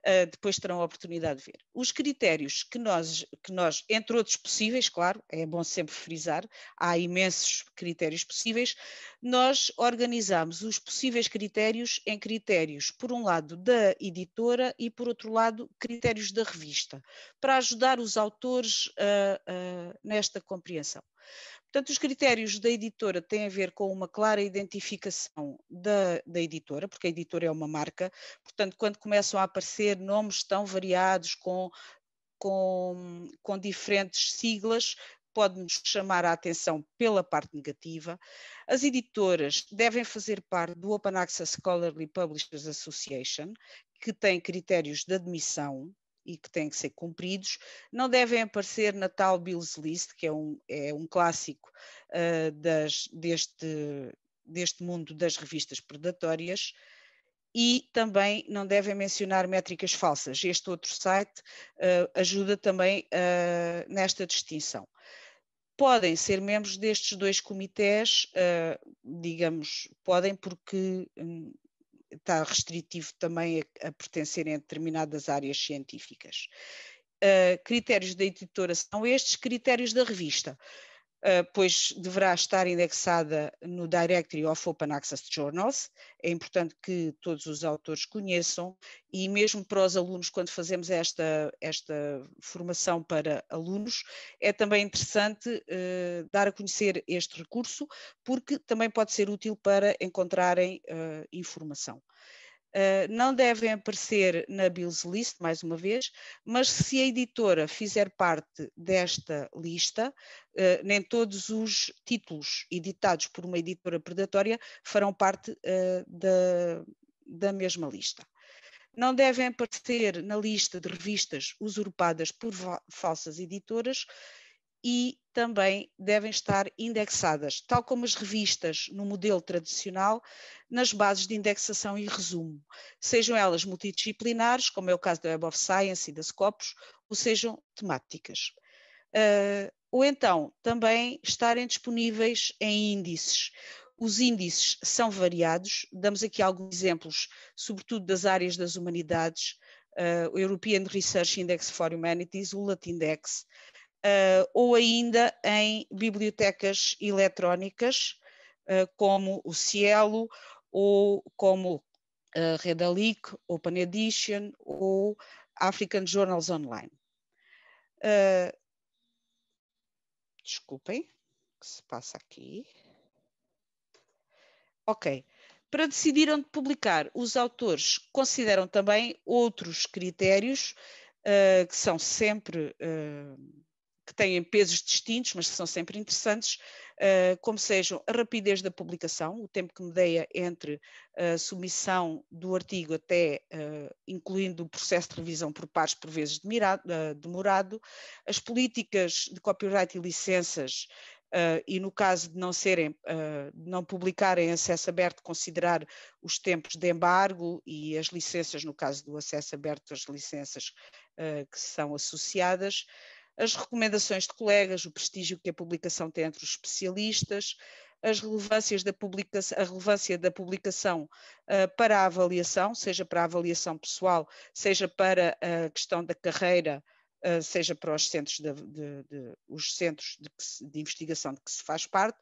uh, depois terão a oportunidade de ver. Os critérios que nós, que nós, entre outros possíveis, claro, é bom sempre frisar, há imensos critérios possíveis, nós organizamos os possíveis critérios em critérios, por um lado, da editora e, por outro lado, critérios da revista, para ajudar os autores uh, uh, nesta compreensão. Portanto, os critérios da editora têm a ver com uma clara identificação da, da, editora, porque a editora é uma marca, portanto, quando começam a aparecer nomes tão variados, com, com, com diferentes siglas, pode-nos chamar a atenção pela parte negativa. As editoras devem fazer parte do Open Access Scholarly Publishers Association, que tem critérios de admissão, e que têm que ser cumpridos, não devem aparecer na tal Bills List, que é um, é um clássico uh, das, deste, deste mundo das revistas predatórias, e também não devem mencionar métricas falsas. Este outro site uh, ajuda também uh, nesta distinção. Podem ser membros destes dois comitês, digamos, podem porque um, está restritivo também a, a pertencerem a determinadas áreas científicas. Uh, critérios da editora são estes, critérios da revista. Uh, pois deverá estar indexada no Directory of Open Access Journals. É importante que todos os autores conheçam e mesmo para os alunos, quando fazemos esta, esta formação para alunos, é também interessante uh, dar a conhecer este recurso, porque também pode ser útil para encontrarem uh, informação. Uh, não devem aparecer na Bills List, mais uma vez, mas se a editora fizer parte desta lista, uh, nem todos os títulos editados por uma editora predatória farão parte uh, da, da mesma lista. Não devem aparecer na lista de revistas usurpadas por falsas editoras e também devem estar indexadas, tal como as revistas no modelo tradicional, nas bases de indexação e resumo, sejam elas multidisciplinares, como é o caso da Web of Science e da Scopus, ou sejam temáticas. Uh, ou então, também estarem disponíveis em índices. Os índices são variados, damos aqui alguns exemplos, sobretudo das áreas das humanidades, o European Research Index for Humanities, o Latindex, ou ainda em bibliotecas eletrónicas, como o Cielo, ou como a Redalic, Open Edition ou African Journals Online. Uh, desculpem, o que se passa aqui? Ok. Para decidir onde publicar, os autores consideram também outros critérios uh, que são sempre uh, que têm pesos distintos, mas que são sempre interessantes, uh, como sejam a rapidez da publicação, o tempo que medeia entre a submissão do artigo até, uh, incluindo o processo de revisão por pares, por vezes demorado, as políticas de copyright e licenças e no caso de não serem, não publicarem acesso aberto, considerar os tempos de embargo e as licenças, no caso do acesso aberto, as licenças que são associadas, as recomendações de colegas, o prestígio que a publicação tem entre os especialistas, as relevâncias da publicação, a relevância da publicação uh, para a avaliação, seja para a avaliação pessoal, seja para a questão da carreira, uh, seja para os centros de, de, de os centros de, de, investigação de que se faz parte,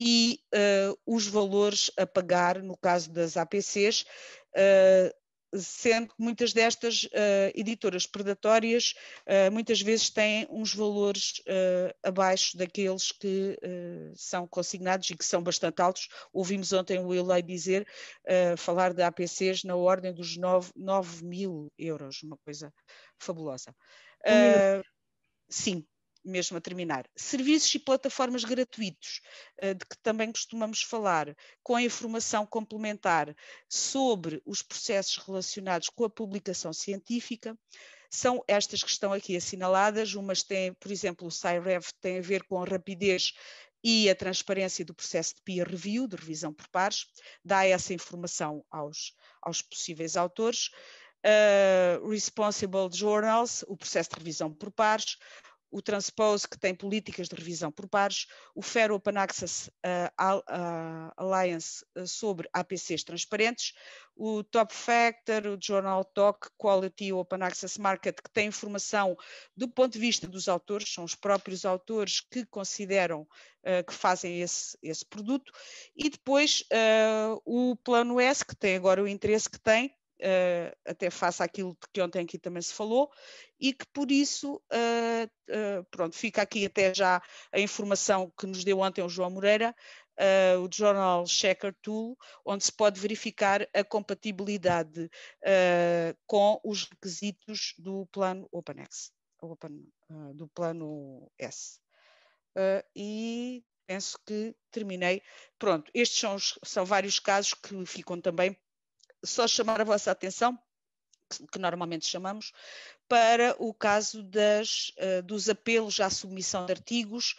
e uh, os valores a pagar, no caso das APCs, sendo que muitas destas uh, editoras predatórias uh, muitas vezes têm uns valores uh, abaixo daqueles que são consignados e que são bastante altos. Ouvimos ontem o Elei dizer, falar de APCs na ordem dos 9, 9 mil euros, uma coisa fabulosa. sim, mesmo a terminar, serviços e plataformas gratuitos, eh, de que também costumamos falar, com informação complementar sobre os processos relacionados com a publicação científica, são estas que estão aqui assinaladas, umas têm, por exemplo, o SciRev tem a ver com a rapidez e a transparência do processo de peer review, de revisão por pares, dá essa informação aos, aos possíveis autores. Uh, responsible Journals, o processo de revisão por pares, o Transpose, que tem políticas de revisão por pares, o FAIR Open Access uh, uh, Alliance uh, sobre APCs transparentes, o Top Factor, o Journal Talk, Quality Open Access Market, que tem informação do ponto de vista dos autores, são os próprios autores que consideram que fazem esse, esse, produto, e depois o Plano S, que tem agora o interesse que tem, Uh, até face àquilo que ontem aqui também se falou, e que por isso, uh, uh, pronto, fica aqui até já a informação que nos deu ontem o João Moreira, o Journal Checker Tool, onde se pode verificar a compatibilidade com os requisitos do plano OpenX, Open, do plano S. e penso que terminei. Pronto, estes são, os, são vários casos que ficam também só chamar a vossa atenção, que, normalmente chamamos, para o caso das, uh, dos apelos à submissão de artigos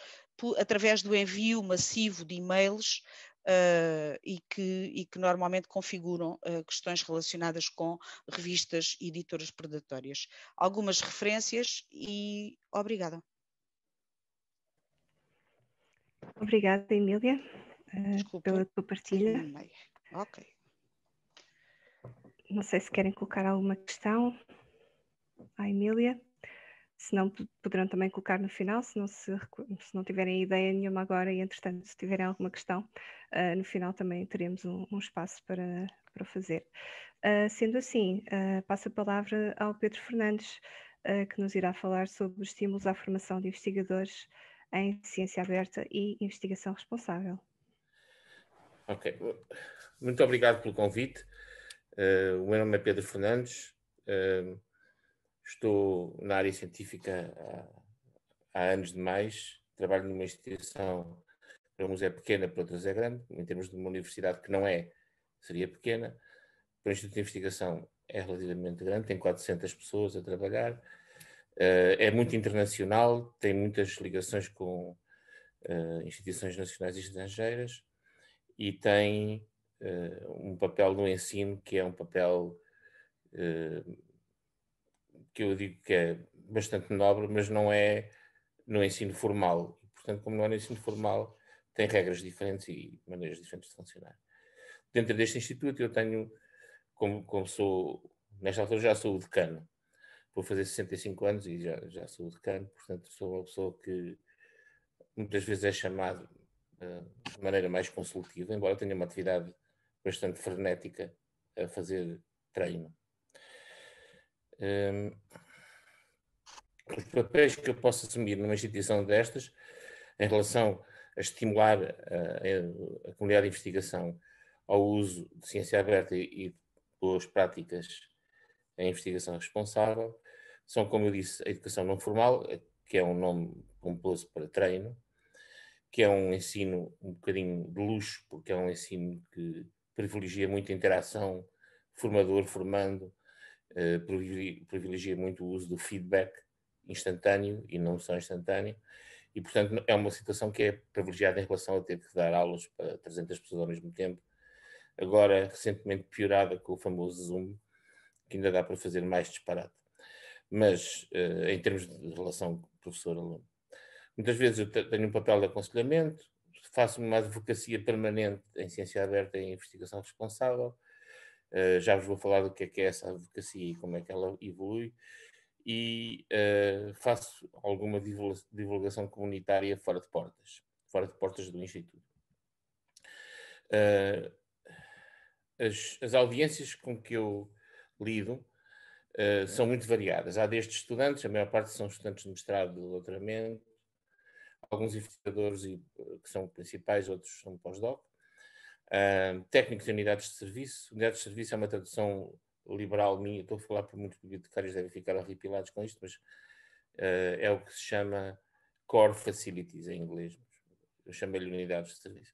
através do envio massivo de e-mails uh, e, que, e, que, normalmente configuram uh, questões relacionadas com revistas e editoras predatórias. Algumas referências e obrigada. Obrigada, Emília, pela tua partilha. Ok. Não sei se querem colocar alguma questão à Emília. Se não, poderão também colocar no final, se não, se, se não tiverem ideia nenhuma agora e, entretanto, se tiverem alguma questão, uh, no final também teremos um, um espaço para, para fazer. Uh, sendo assim, uh, passo a palavra ao Pedro Fernandes, que nos irá falar sobre os estímulos à formação de investigadores em ciência aberta e investigação responsável. Ok, muito obrigado pelo convite. Uh, o meu nome é Pedro Fernandes, uh, estou na área científica há, há, anos demais, trabalho numa instituição, para uns é pequena, para outros é grande, em termos de uma universidade que não é, seria pequena, para o Instituto de Investigação é relativamente grande, tem 400 pessoas a trabalhar, uh, é muito internacional, tem muitas ligações com instituições nacionais e estrangeiras e tem um papel no ensino que é um papel uh, que eu digo que é bastante nobre, mas não é no ensino formal. Portanto, como não é no ensino formal, tem regras diferentes e maneiras diferentes de funcionar. Dentro deste instituto eu tenho, como, como sou nesta altura já sou o decano. Vou fazer 65 anos e já, já sou o decano, portanto sou uma pessoa que muitas vezes é chamado uh, de maneira mais consultiva, embora tenha uma atividade bastante frenética a fazer treino. Um, os papéis que eu posso assumir numa instituição destas, em relação a estimular a, a comunidade de investigação ao uso de ciência aberta e, de boas práticas em investigação responsável, são, como eu disse, a educação não formal, que é um nome pomposo para treino, que é um ensino um bocadinho de luxo, porque é um ensino que privilegia muito a interação formador-formando, eh, privilegia muito o uso do feedback instantâneo e não só instantâneo, e portanto é uma situação que é privilegiada em relação a ter que dar aulas para 300 pessoas ao mesmo tempo, agora recentemente piorada com o famoso Zoom, que ainda dá para fazer mais disparate. Mas eh, em termos de relação professor-aluno, muitas vezes eu tenho um papel de aconselhamento, faço uma advocacia permanente em ciência aberta e investigação responsável. Uh, já vos vou falar do que é que é essa advocacia e como é que ela evolui. E uh, faço alguma divulgação comunitária fora de portas, fora de portas do Instituto. Uh, as, as, audiências com que eu lido são muito variadas. Há desde estudantes, a maior parte são estudantes de mestrado, de doutoramento, alguns investigadores e, eh, que são principais, outros são pós-doc. Uh, técnicos de unidades de serviço. Unidades de serviço é uma tradução liberal minha, estou a falar por muitos bibliotecários, devem ficar horripilados com isto, mas uh, é o que se chama Core Facilities em inglês. Eu chamo-lhe unidades de serviço.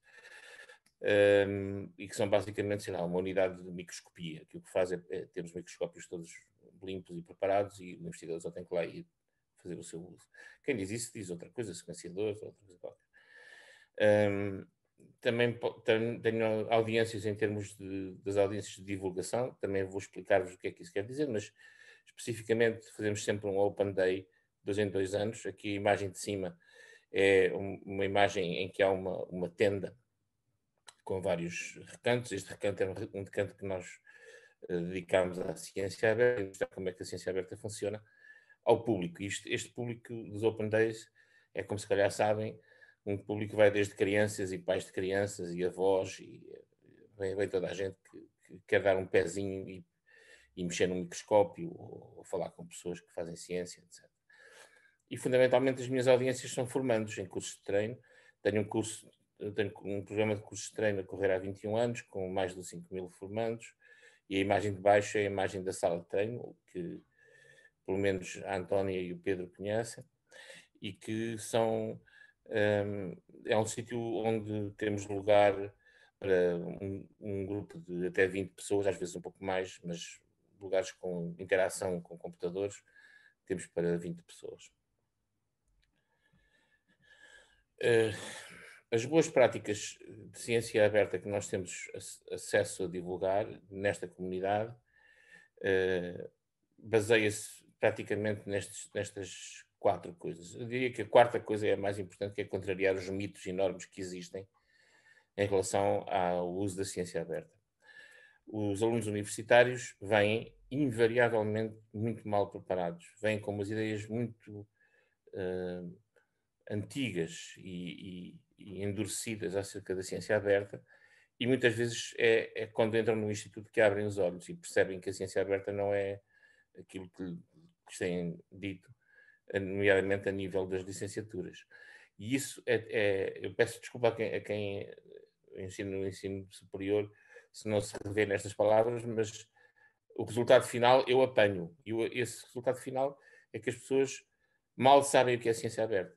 Um, e que são basicamente, sei lá, uma unidade de microscopia, que o que faz é, é ter os microscópios todos limpos e preparados e o investigador só tem que lá ir fazer o seu uso. Quem diz isso diz outra coisa, sequenciadores, outra coisa qualquer. Um, também tenho audiências em termos de, das audiências de divulgação, também vou explicar-vos o que é que isso quer dizer, mas especificamente fazemos sempre um Open Day, dois em dois anos. Aqui a imagem de cima é uma imagem em que há uma, uma tenda com vários recantos. Este recanto é um, recanto que nós uh, dedicamos à ciência aberta, mostrar como é que a ciência aberta funciona ao público. Isto, este público dos Open Days é, como se calhar sabem, um público que vai desde crianças e pais de crianças e avós, e vem, vem toda a gente que, que, quer dar um pezinho e, e mexer no microscópio ou, ou, falar com pessoas que fazem ciência, etc. E fundamentalmente as minhas audiências são formandos em cursos de treino. Tenho um curso, tenho um programa de cursos de treino a correr há 21 anos, com mais de 5 mil formandos, e a imagem de baixo é a imagem da sala de treino, que pelo menos a Antónia e o Pedro conhecem, e que são um, é um sítio onde temos lugar para um, um, grupo de até 20 pessoas, às vezes um pouco mais, mas lugares com interação com computadores, temos para 20 pessoas. Uh, as boas práticas de ciência aberta que nós temos acesso a divulgar nesta comunidade uh, baseia-se praticamente nestes, nestas quatro coisas. Eu diria que a quarta coisa é a mais importante, que é contrariar os mitos enormes que existem em relação ao uso da ciência aberta. Os alunos universitários vêm invariavelmente muito mal preparados, vêm com umas ideias muito uh, antigas e, e, e, endurecidas acerca da ciência aberta, e muitas vezes é, é quando entram no instituto que abrem os olhos e percebem que a ciência aberta não é aquilo que que têm dito, nomeadamente a nível das licenciaturas. E isso é, é eu peço desculpa a quem, a quem ensina no ensino superior se não se rever nestas palavras, mas o resultado final eu apanho. E esse resultado final é que as pessoas mal sabem o que é ciência aberta,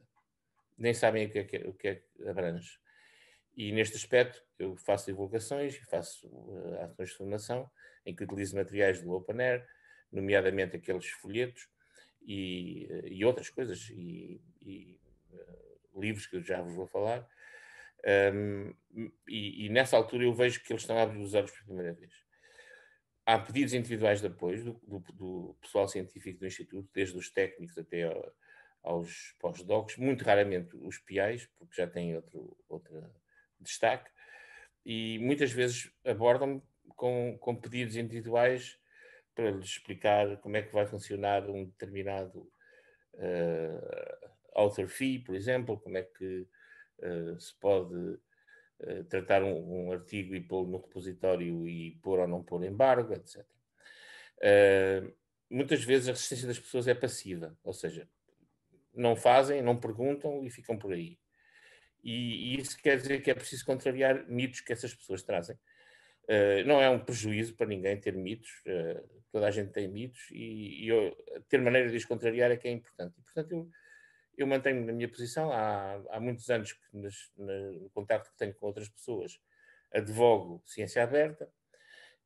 nem sabem o que é, o que é abrange. E neste aspecto eu faço divulgações faço uh, ações de formação em que utilizo materiais do Open Air, nomeadamente aqueles folhetos e, e outras coisas, e, e uh, livros que eu já vos vou falar. Um, e, e, nessa altura eu vejo que eles estão a abrir os olhos pela primeira vez. Há pedidos individuais de apoio do, do, do pessoal científico do Instituto, desde os técnicos até ao, aos pós-docs, muito raramente os PIAs, porque já têm outro, outro destaque, e muitas vezes abordam com, com pedidos individuais para lhes explicar como é que vai funcionar um determinado uh, author fee, por exemplo, como é que uh, se pode uh, tratar um, um, artigo e pô-lo no repositório e pôr ou não pôr embargo, etc. muitas vezes a resistência das pessoas é passiva, ou seja, não fazem, não perguntam e ficam por aí. E, e isso quer dizer que é preciso contrariar mitos que essas pessoas trazem. Uh, não é um prejuízo para ninguém ter mitos, uh, toda a gente tem mitos, e, e eu, ter maneira de os contrariar é que é importante. E, portanto, eu, eu mantenho na minha posição, há, há muitos anos que nas, no contacto que tenho com outras pessoas, advogo ciência aberta,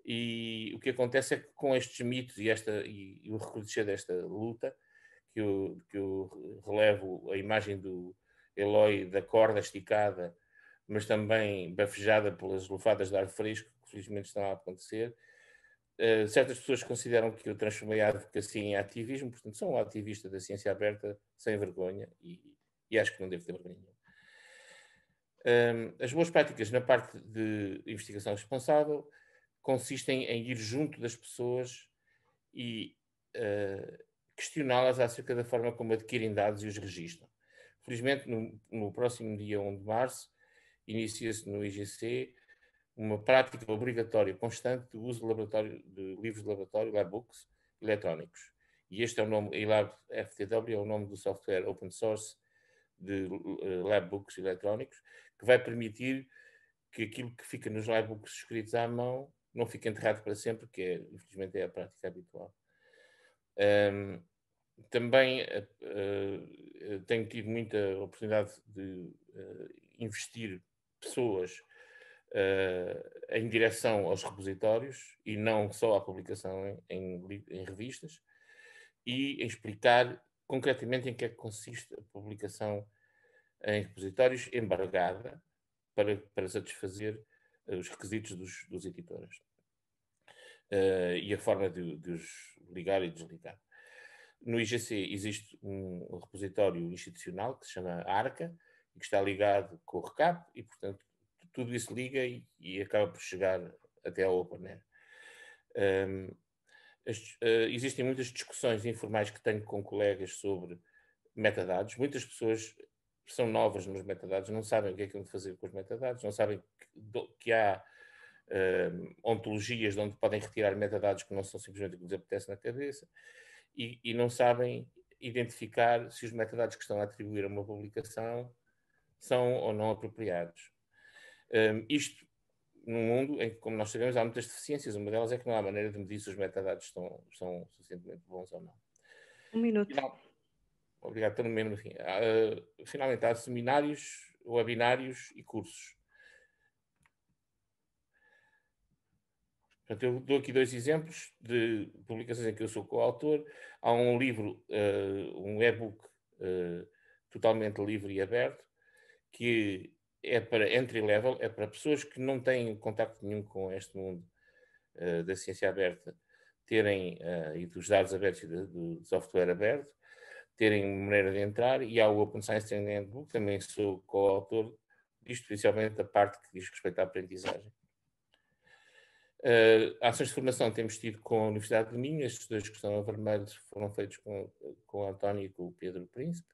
e o que acontece é que com estes mitos e, esta, e, e o recrudescer desta luta, que eu, que eu relevo a imagem do Eloy da corda esticada, mas também bafejada pelas lufadas de ar fresco, felizmente estão a acontecer. Uh, certas pessoas consideram que eu transformei a advocacia em ativismo, portanto, sou um ativista da ciência aberta sem vergonha e, e acho que não devo ter vergonha nenhuma. Um, as boas práticas na parte de investigação responsável consistem em ir junto das pessoas e uh, questioná-las acerca da forma como adquirem dados e os registram. Felizmente, no, no próximo dia 1 de março, inicia-se no IGC uma prática obrigatória constante de uso de, de livros de laboratório, labbooks, eletrónicos. E este é o nome, eLab FTW é o nome do software open source de labbooks eletrónicos, que vai permitir que aquilo que fica nos labbooks escritos à mão não fique enterrado para sempre, que é, infelizmente é a prática habitual. Um, também uh, tenho tido muita oportunidade de uh, investir pessoas uh, em direção aos repositórios e não só à publicação em, em, em, revistas e em explicar concretamente em que é que consiste a publicação em repositórios embargada para, para satisfazer os requisitos dos, dos editores e a forma de, de os ligar e desligar. No IGC existe um repositório institucional que se chama ARCA e que está ligado com o RECAP e, portanto, tudo isso liga e, e acaba por chegar até ao OpenAir. Um, as, uh, existem muitas discussões informais que tenho com colegas sobre metadados. Muitas pessoas são novas nos metadados, não sabem o que é que vão fazer com os metadados, não sabem que, que há ontologias de onde podem retirar metadados que não são simplesmente o que lhes apetece na cabeça e, e, não sabem identificar se os metadados que estão a atribuir a uma publicação são ou não apropriados. Um, isto num mundo em que, como nós sabemos, há muitas deficiências. Uma delas é que não há maneira de medir se os metadados estão, são suficientemente bons ou não. Um minuto. Final, obrigado, estou no mesmo fim. Uh, finalmente, há seminários, webinários e cursos. Portanto, eu dou aqui dois exemplos de publicações em que eu sou coautor. Há um livro, uh, um e-book uh, totalmente livre e aberto, que é para entry level, é para pessoas que não têm contato nenhum com este mundo uh, da ciência aberta, terem, e dos dados abertos e do software aberto, terem maneira de entrar, e há o Open Science Training Handbook, também sou coautor disto, especialmente a parte que diz respeito à aprendizagem. Uh, ações de formação temos tido com a Universidade de Minho, estes dois que estão a vermelho foram feitos com, com o António e com o Pedro Príncipe.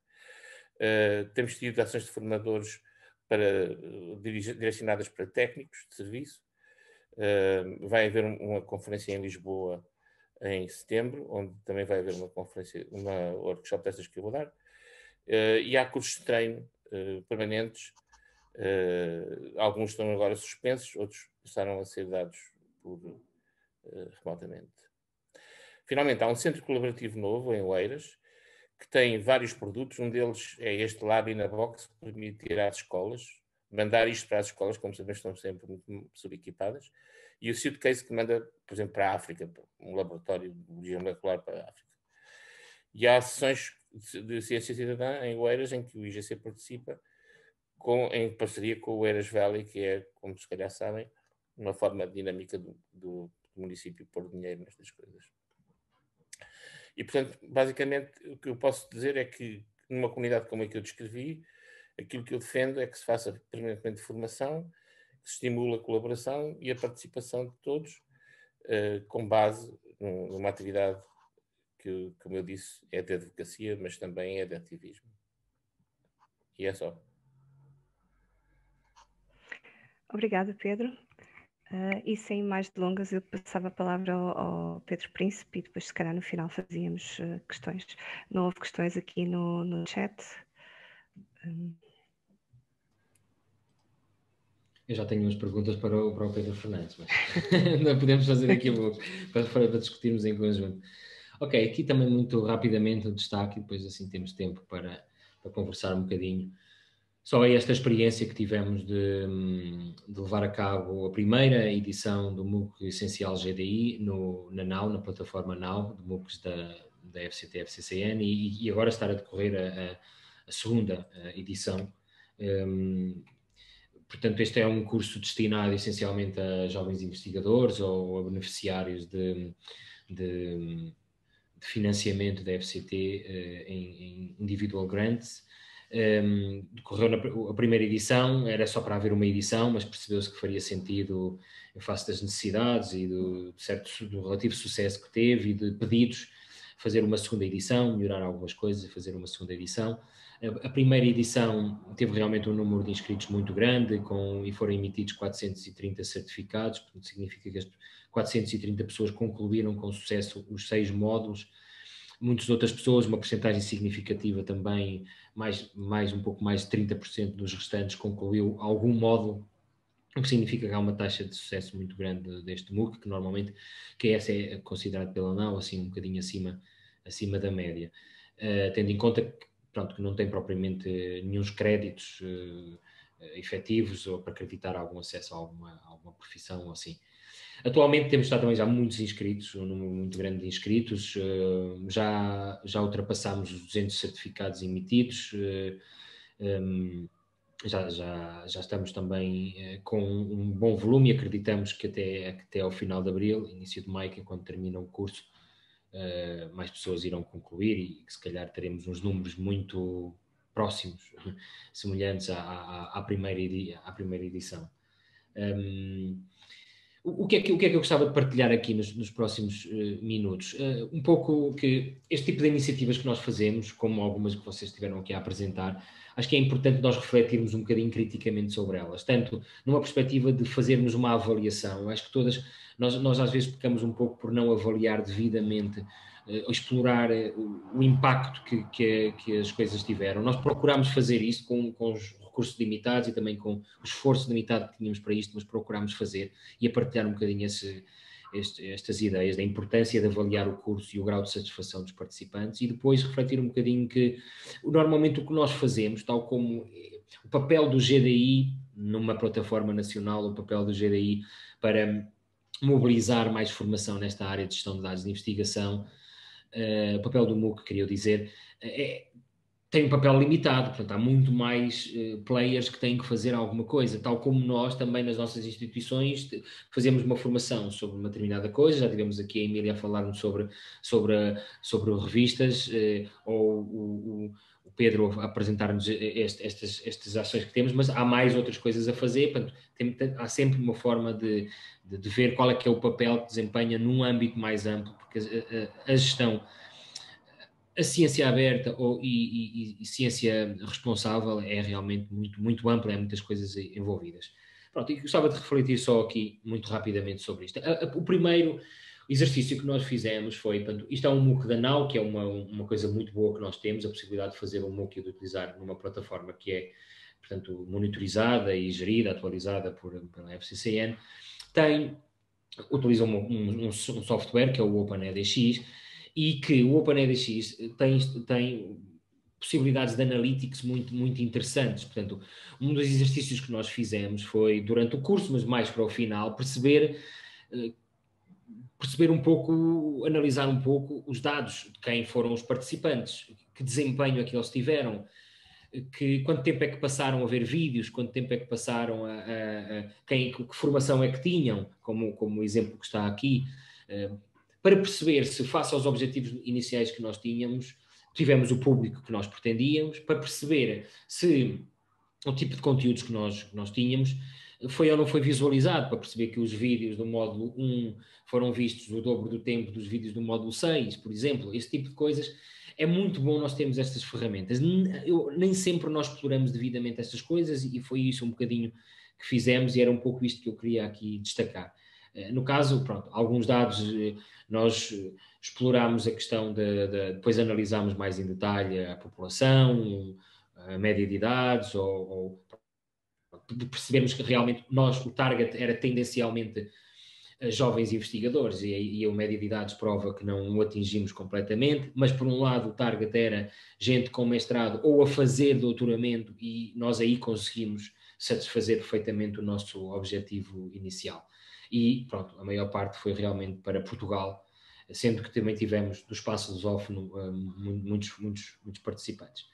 Uh, temos tido ações de formadores para, direcionadas para técnicos de serviço. Uh, vai haver uma conferência em Lisboa em setembro, onde também vai haver uma conferência, uma workshop dessas que eu vou dar. e há cursos de treino permanentes. alguns estão agora suspensos, outros passaram a ser dados por, uh, remotamente. Finalmente, há um centro colaborativo novo em Oeiras, que tem vários produtos. Um deles é este Lab in a Box, que permite ir às escolas, mandar isto para as escolas, como sabemos, estão sempre muito subequipadas. E o Suitcase, que manda, por exemplo, para a África, um laboratório de biologia molecular para a África. E há sessões de ciência cidadã em Oeiras, em que o IGC participa, com, em parceria com o Oeiras Valley, que é, como se calhar sabem, uma forma dinâmica do, do, do município pôr dinheiro nestas coisas. E, portanto, basicamente, o que eu posso dizer é que numa comunidade como a que eu descrevi, aquilo que eu defendo é que se faça permanentemente formação, que se estimule a colaboração e a participação de todos, uh, com base numa atividade que, como eu disse, é de advocacia, mas também é de ativismo. E é só. Obrigada, Pedro. Uh, e sem mais delongas, eu passava a palavra ao, ao, Pedro Príncipe e depois, se calhar, no final fazíamos uh, questões. Não houve questões aqui no, no chat. Um... Eu já tenho umas perguntas para o, para o Pedro Fernandes, mas não podemos fazer aqui para, para discutirmos em conjunto. Ok, aqui também muito rapidamente o um destaque, depois assim temos tempo para, para conversar um bocadinho. Só é esta experiência que tivemos de, de, levar a cabo a primeira edição do MOOC Essencial GDI no, na NAU, na plataforma NAU, de MOOCs da, da FCT FCCN, e, e agora estar a decorrer a, a segunda edição. Um, portanto, este é um curso destinado essencialmente a jovens investigadores ou a beneficiários de, de, de financiamento da FCT uh, eh, em, em individual grants um, decorreu na, a primeira edição, era só para haver uma edição, mas percebeu-se que faria sentido, em face das necessidades e do, certo, do relativo sucesso que teve e de pedidos, fazer uma segunda edição, melhorar algumas coisas e fazer uma segunda edição. A, a primeira edição teve realmente um número de inscritos muito grande com, e foram emitidos 430 certificados, portanto significa que as 430 pessoas concluíram com sucesso os seis módulos muitas outras pessoas, uma porcentagem significativa também, mais, mais um pouco mais de 30% dos restantes concluiu algum módulo, o que significa que há uma taxa de sucesso muito grande deste MOOC, que normalmente, que essa é considerada pela ANAU, assim um bocadinho acima, acima da média. Uh, tendo em conta que, pronto, que não tem propriamente nenhum créditos uh, efetivos ou para acreditar algum acesso a alguma, a alguma profissão ou assim. Atualmente temos também já muitos inscritos, um número muito grande de inscritos, eh, já, já ultrapassámos os 200 certificados emitidos, eh, ehm, já, já, já estamos também eh, com um bom volume e acreditamos que até, até ao final de abril, início de maio, que é quando termina o curso, mais pessoas irão concluir e que se calhar teremos uns números muito próximos, semelhantes à, à, à primeira, à primeira edição. Um, ehm, o que, é que, o que é que eu gostava de partilhar aqui nos, nos próximos uh, minutos? Uh, um pouco que este tipo de iniciativas que nós fazemos, como algumas que vocês estiveram aqui a apresentar, acho que é importante nós refletirmos um bocadinho criticamente sobre elas, tanto numa perspectiva de fazermos uma avaliação. Acho que todas, nós, nós às vezes pecamos um pouco por não avaliar devidamente, uh, explorar o, o, impacto que, que, que, as coisas tiveram. Nós procuramos fazer isso com, com os recursos limitados e também com o esforço limitado que tínhamos para isto, mas procurámos fazer e a partilhar um bocadinho esse, este, estas ideias da importância de avaliar o curso e o grau de satisfação dos participantes e depois refletir um bocadinho que normalmente o que nós fazemos, tal como o papel do GDI numa plataforma nacional, o papel do GDI para mobilizar mais formação nesta área de gestão de dados de investigação, uh, o papel do MOOC, queria dizer, é, tem um papel limitado, portanto, há muito mais uh, players que têm que fazer alguma coisa, tal como nós também nas nossas instituições fazemos uma formação sobre uma determinada coisa, já tivemos aqui a Emília a falar-nos sobre, sobre, sobre revistas, uh, ou o, o, Pedro a apresentar-nos este, estas, estas ações que temos, mas há mais outras coisas a fazer, portanto, tem, há sempre uma forma de, de, de, ver qual é que é o papel que desempenha num âmbito mais amplo, porque a, a, a gestão a ciência aberta ou, e, e, e, ciência responsável é realmente muito, muito ampla, há muitas coisas envolvidas. Pronto, e gostava de refletir só aqui muito rapidamente sobre isto. A, a, o primeiro exercício que nós fizemos foi, portanto, isto é um MOOC da NAU, que é uma, uma coisa muito boa que nós temos, a possibilidade de fazer um MOOC e de utilizar numa plataforma que é, portanto, monitorizada e gerida, atualizada por, pela FCCN, tem, utiliza um, um, um software que é o OpenEDX, e que o OpenEDX tem, tem possibilidades de analytics muito, muito interessantes. Portanto, um dos exercícios que nós fizemos foi, durante o curso, mas mais para o final, perceber, eh, perceber um pouco, analisar um pouco os dados de quem foram os participantes, que desempenho é que eles tiveram, que, quanto tempo é que passaram a ver vídeos, quanto tempo é que passaram a, a, a quem, que formação é que tinham, como, como o exemplo que está aqui, eh, para perceber se, face aos objetivos iniciais que nós tínhamos, tivemos o público que nós pretendíamos, para perceber se o tipo de conteúdos que nós, que nós tínhamos foi ou não foi visualizado, para perceber que os vídeos do módulo 1 foram vistos o dobro do tempo dos vídeos do módulo 6, por exemplo, esse tipo de coisas. É muito bom nós termos estas ferramentas. Eu, nem sempre nós exploramos devidamente estas coisas e foi isso um bocadinho que fizemos e era um pouco isto que eu queria aqui destacar. Eh, no caso, pronto, alguns dados eh, nós explorámos a questão de, de, depois analisámos mais em detalhe a população, a média de idades, ou, ou percebemos que realmente nós, o target era tendencialmente jovens investigadores e, e a média de idades prova que não o atingimos completamente, mas por um lado o target era gente com mestrado ou a fazer doutoramento e nós aí conseguimos satisfazer perfeitamente o nosso objetivo inicial. E pronto, a maior parte foi realmente para Portugal, sendo que também tivemos do espaço lusófono muitos, muitos, muitos participantes.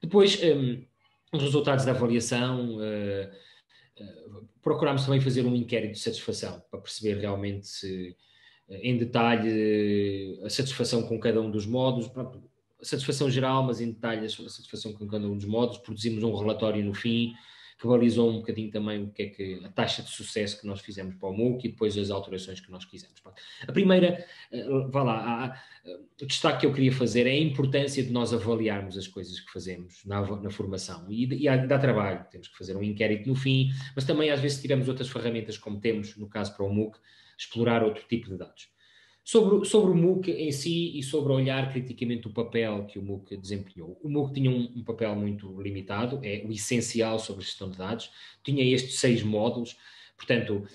Depois, um, os resultados da avaliação, uh, uh, procurámos também fazer um inquérito de satisfação para perceber realmente se, em detalhe a satisfação com cada um dos modos, a satisfação geral, mas em detalhe a satisfação com cada um dos modos. Produzimos um relatório no fim que balizou um bocadinho também o que é que a taxa de sucesso que nós fizemos para o MOOC e depois as alterações que nós quisemos. A primeira, eh, vá lá, eh, o destaque que eu queria fazer é a importância de nós avaliarmos as coisas que fazemos na, na formação e, e dá trabalho, temos que fazer um inquérito no fim, mas também às vezes tivemos outras ferramentas como temos no caso para o MOOC, explorar outro tipo de dados. Sobre, sobre o MOOC em si e sobre olhar criticamente o papel que o MOOC desempenhou. O MOOC tinha um, um, papel muito limitado, é o essencial sobre gestão de dados, tinha estes seis módulos, portanto,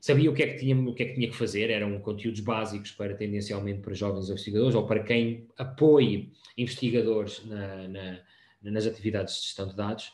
sabia o que é que tinha, o que, é que, tinha que fazer, eram conteúdos básicos para tendencialmente para jovens investigadores ou para quem apoie investigadores na, na, nas atividades de gestão de dados.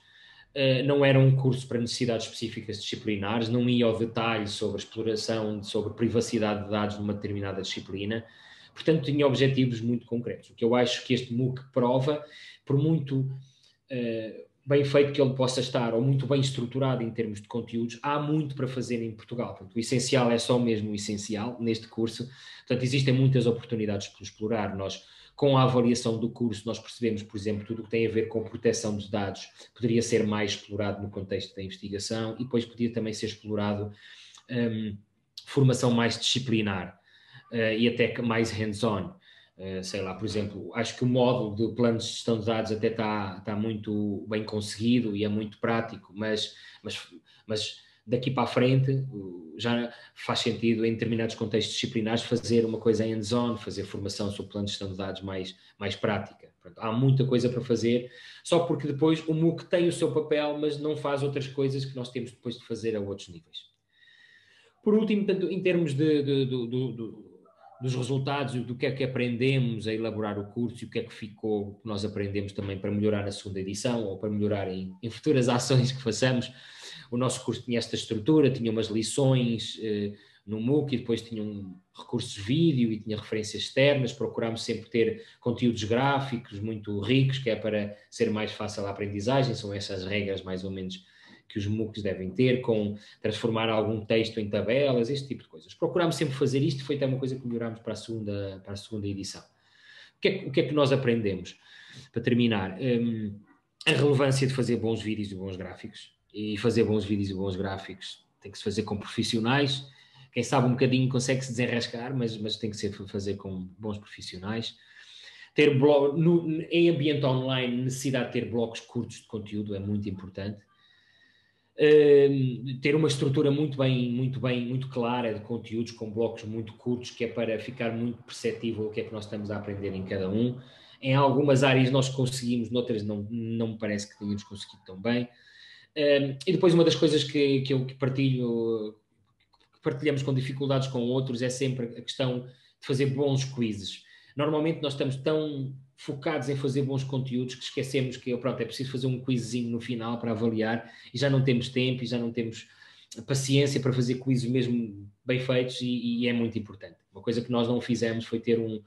Eh, não era um curso para necessidades específicas disciplinares, não ia ao detalhe sobre exploração, sobre privacidade de dados numa determinada disciplina, portanto tinha objetivos muito concretos. O que eu acho que este MOOC prova, por muito uh, bem feito que ele possa estar, ou muito bem estruturado em termos de conteúdos, há muito para fazer em Portugal. Portanto, o essencial é só mesmo o essencial neste curso. Portanto, existem muitas oportunidades para explorar. Nós com a avaliação do curso, nós percebemos, por exemplo, tudo o que tem a ver com proteção dos dados poderia ser mais explorado no contexto da investigação e depois podia também ser explorado um, formação mais disciplinar uh, e até mais hands-on. Uh, sei lá, por exemplo, acho que o módulo de planos de gestão de dados até está tá muito bem conseguido e é muito prático, mas, mas, mas daqui para a frente já faz sentido em determinados contextos disciplinares fazer uma coisa em hands-on, fazer formação sobre planos de gestão de dados mais, mais prática. Pronto, há muita coisa para fazer, só porque depois o MOOC tem o seu papel, mas não faz outras coisas que nós temos depois de fazer a outros níveis. Por último, em termos de, de, de, de dos resultados, do que é que aprendemos a elaborar o curso e o que é que ficou, que nós aprendemos também para melhorar na segunda edição ou para melhorar em, em futuras ações que façamos o nosso curso tinha esta estrutura, tinha umas lições eh, no MOOC e depois tinha um recursos vídeo e tinha referências externas, procurámos sempre ter conteúdos gráficos muito ricos, que é para ser mais fácil a aprendizagem, são essas regras mais ou menos que os MOOCs devem ter, com transformar algum texto em tabelas, este tipo de coisas. Procurámos sempre fazer isto, foi até uma coisa que melhorámos para a segunda, para a segunda edição. O que, é, o que é que nós aprendemos? Para terminar, um, a relevância de fazer bons vídeos e bons gráficos e fazer bons vídeos e bons gráficos tem que se fazer com profissionais. Quem sabe um bocadinho consegue se desenrascar, mas, mas tem que ser fazer com bons profissionais. Ter blog, no, em ambiente online, necessidade de ter blocos curtos de conteúdo é muito importante. Uh, ter uma estrutura muito bem, muito bem, muito clara de conteúdos com blocos muito curtos, que é para ficar muito perceptível o que é que nós estamos a aprender em cada um. Em algumas áreas nós conseguimos, noutras não, não me parece que tenhamos conseguido tão bem. E depois uma das coisas que, que eu partilho, que partilhamos com dificuldades com outros, é sempre a questão de fazer bons quizzes. Normalmente nós estamos tão focados em fazer bons conteúdos que esquecemos que pronto, é preciso fazer um quizzinho no final para avaliar e já não temos tempo e já não temos paciência para fazer quizzes mesmo bem feitos e, e é muito importante. Uma coisa que nós não fizemos foi ter um,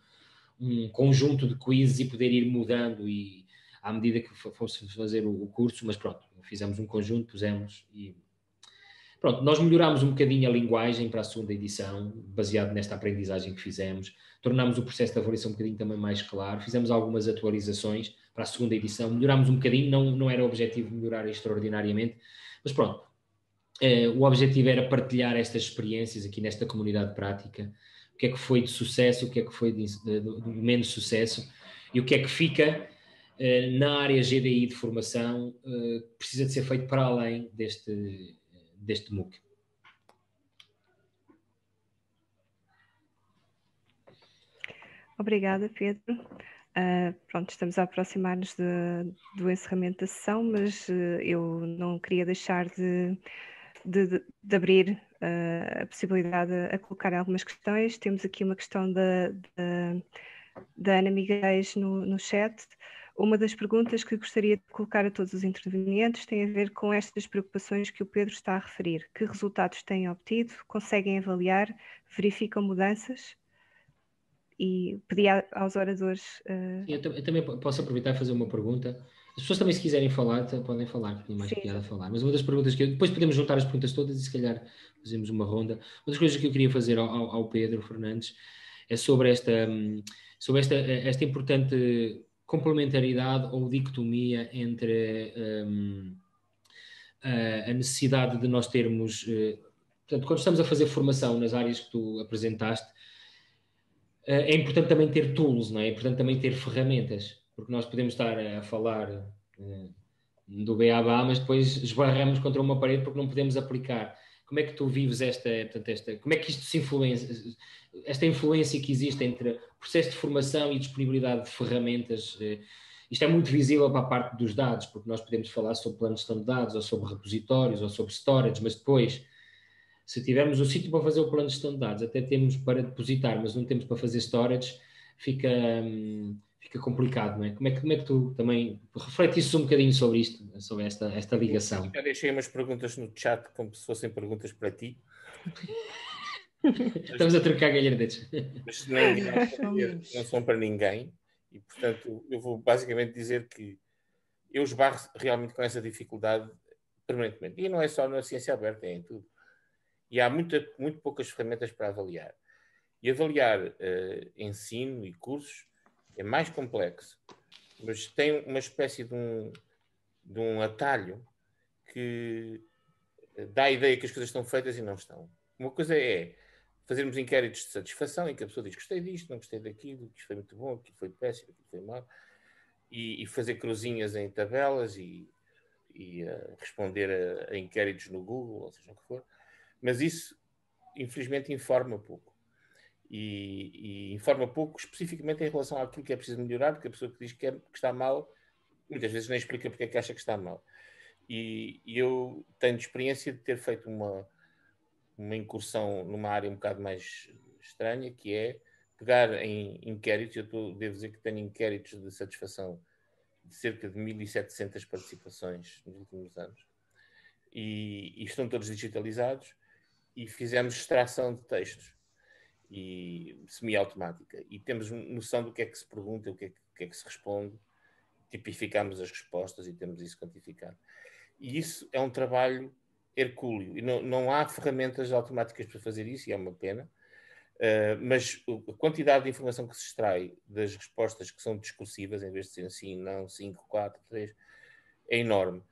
um conjunto de quizzes e poder ir mudando e à medida que fôssemos fazer o curso, mas pronto, fizemos um conjunto, pusemos e pronto, nós melhorámos um bocadinho a linguagem para a segunda edição, baseado nesta aprendizagem que fizemos, tornámos o processo de avaliação um bocadinho também mais claro, fizemos algumas atualizações para a segunda edição, melhorámos um bocadinho, não, não era o objetivo melhorar extraordinariamente, mas pronto, Uh, o objetivo era partilhar estas experiências aqui nesta comunidade prática. O que é que foi de sucesso, o que é que foi de, de, de menos sucesso e o que é que fica na área GDI de formação uh, precisa de ser feito para além deste, deste MOOC. Obrigada, Pedro. Uh, pronto, estamos a aproximar-nos do encerramento da sessão, mas uh, eu não queria deixar de, de, de abrir uh, a possibilidade a, a, colocar algumas questões. Temos aqui uma questão da, da, da Ana Miguel no, no chat. Uma das perguntas que gostaria de colocar a todos os intervenientes tem a ver com estas preocupações que o Pedro está a referir. Que resultados têm obtido? Conseguem avaliar? Verificam mudanças? e pedi aos oradores. Uh... Eu, eu, também posso aproveitar e fazer uma pergunta. As pessoas também, se quiserem falar, podem falar, porque tem mais piada a falar. Mas uma das perguntas que eu, depois podemos juntar as perguntas todas e se calhar fazemos uma ronda. Uma das coisas que eu queria fazer ao, ao Pedro Fernandes é sobre esta, sobre esta, esta importante complementaridade ou dicotomia entre um, a necessidade de nós termos. Eh, portanto, quando estamos a fazer formação nas áreas que tu apresentaste, é importante também ter tools, não é? É importante também ter ferramentas, porque nós podemos estar a falar uh, do beabá, mas depois esbarramos contra uma parede porque não podemos aplicar. Como é que tu vives esta, portanto, esta como é que isto se influencia, esta influência que existe entre processo de formação e disponibilidade de ferramentas? Uh, isto é muito visível para a parte dos dados, porque nós podemos falar sobre planos de gestão de dados, ou sobre repositórios, ou sobre storage, mas depois se tivermos o sítio para fazer o plano de gestão de dados, até temos para depositar, mas não temos para fazer storage, fica, hum, fica complicado, não é? Como, é que, como é que tu também refletes um bocadinho sobre isto, sobre esta, esta ligação? Já deixei umas perguntas no chat como se fossem perguntas para ti. Estamos a trocar galhardetes. Mas não, não, não são para ninguém e, portanto, eu vou basicamente dizer que eu esbarro realmente com essa dificuldade permanentemente. E não é só na ciência aberta, é em tudo e há muita, muito poucas ferramentas para avaliar. E avaliar uh, ensino e cursos é mais complexo, mas tem uma espécie de um, de um atalho que dá a ideia que as coisas estão feitas e não estão. Uma coisa é fazermos inquéritos de satisfação em que a pessoa diz gostei disto, não gostei daquilo, isto foi muito bom, aquilo foi péssimo, aquilo foi mal, e, e fazer cruzinhas em tabelas e, e uh, responder a, a, inquéritos no Google, ou seja o que for. Mas isso, infelizmente, informa pouco. E, e, informa pouco especificamente em relação àquilo que é preciso melhorar, porque a pessoa que diz que, é, que está mal, muitas vezes nem explica porque é que acha que está mal. E, e, eu tenho experiência de ter feito uma, uma incursão numa área um bocado mais estranha, que é pegar em inquéritos, eu tô, devo dizer que tenho inquéritos de satisfação de cerca de 1.700 participações nos últimos anos, e, e estão todos digitalizados, e fizemos extração de textos e semi-automática e temos noção do que é que se pergunta, o que é que, que, é que se responde, tipificamos as respostas e temos isso quantificado. E isso é um trabalho hercúleo e não, não há ferramentas automáticas para fazer isso e é uma pena. Uh, mas a quantidade de informação que se extrai das respostas que são discursivas, em vez de ser sim, não, 5, 4, 3, é enorme.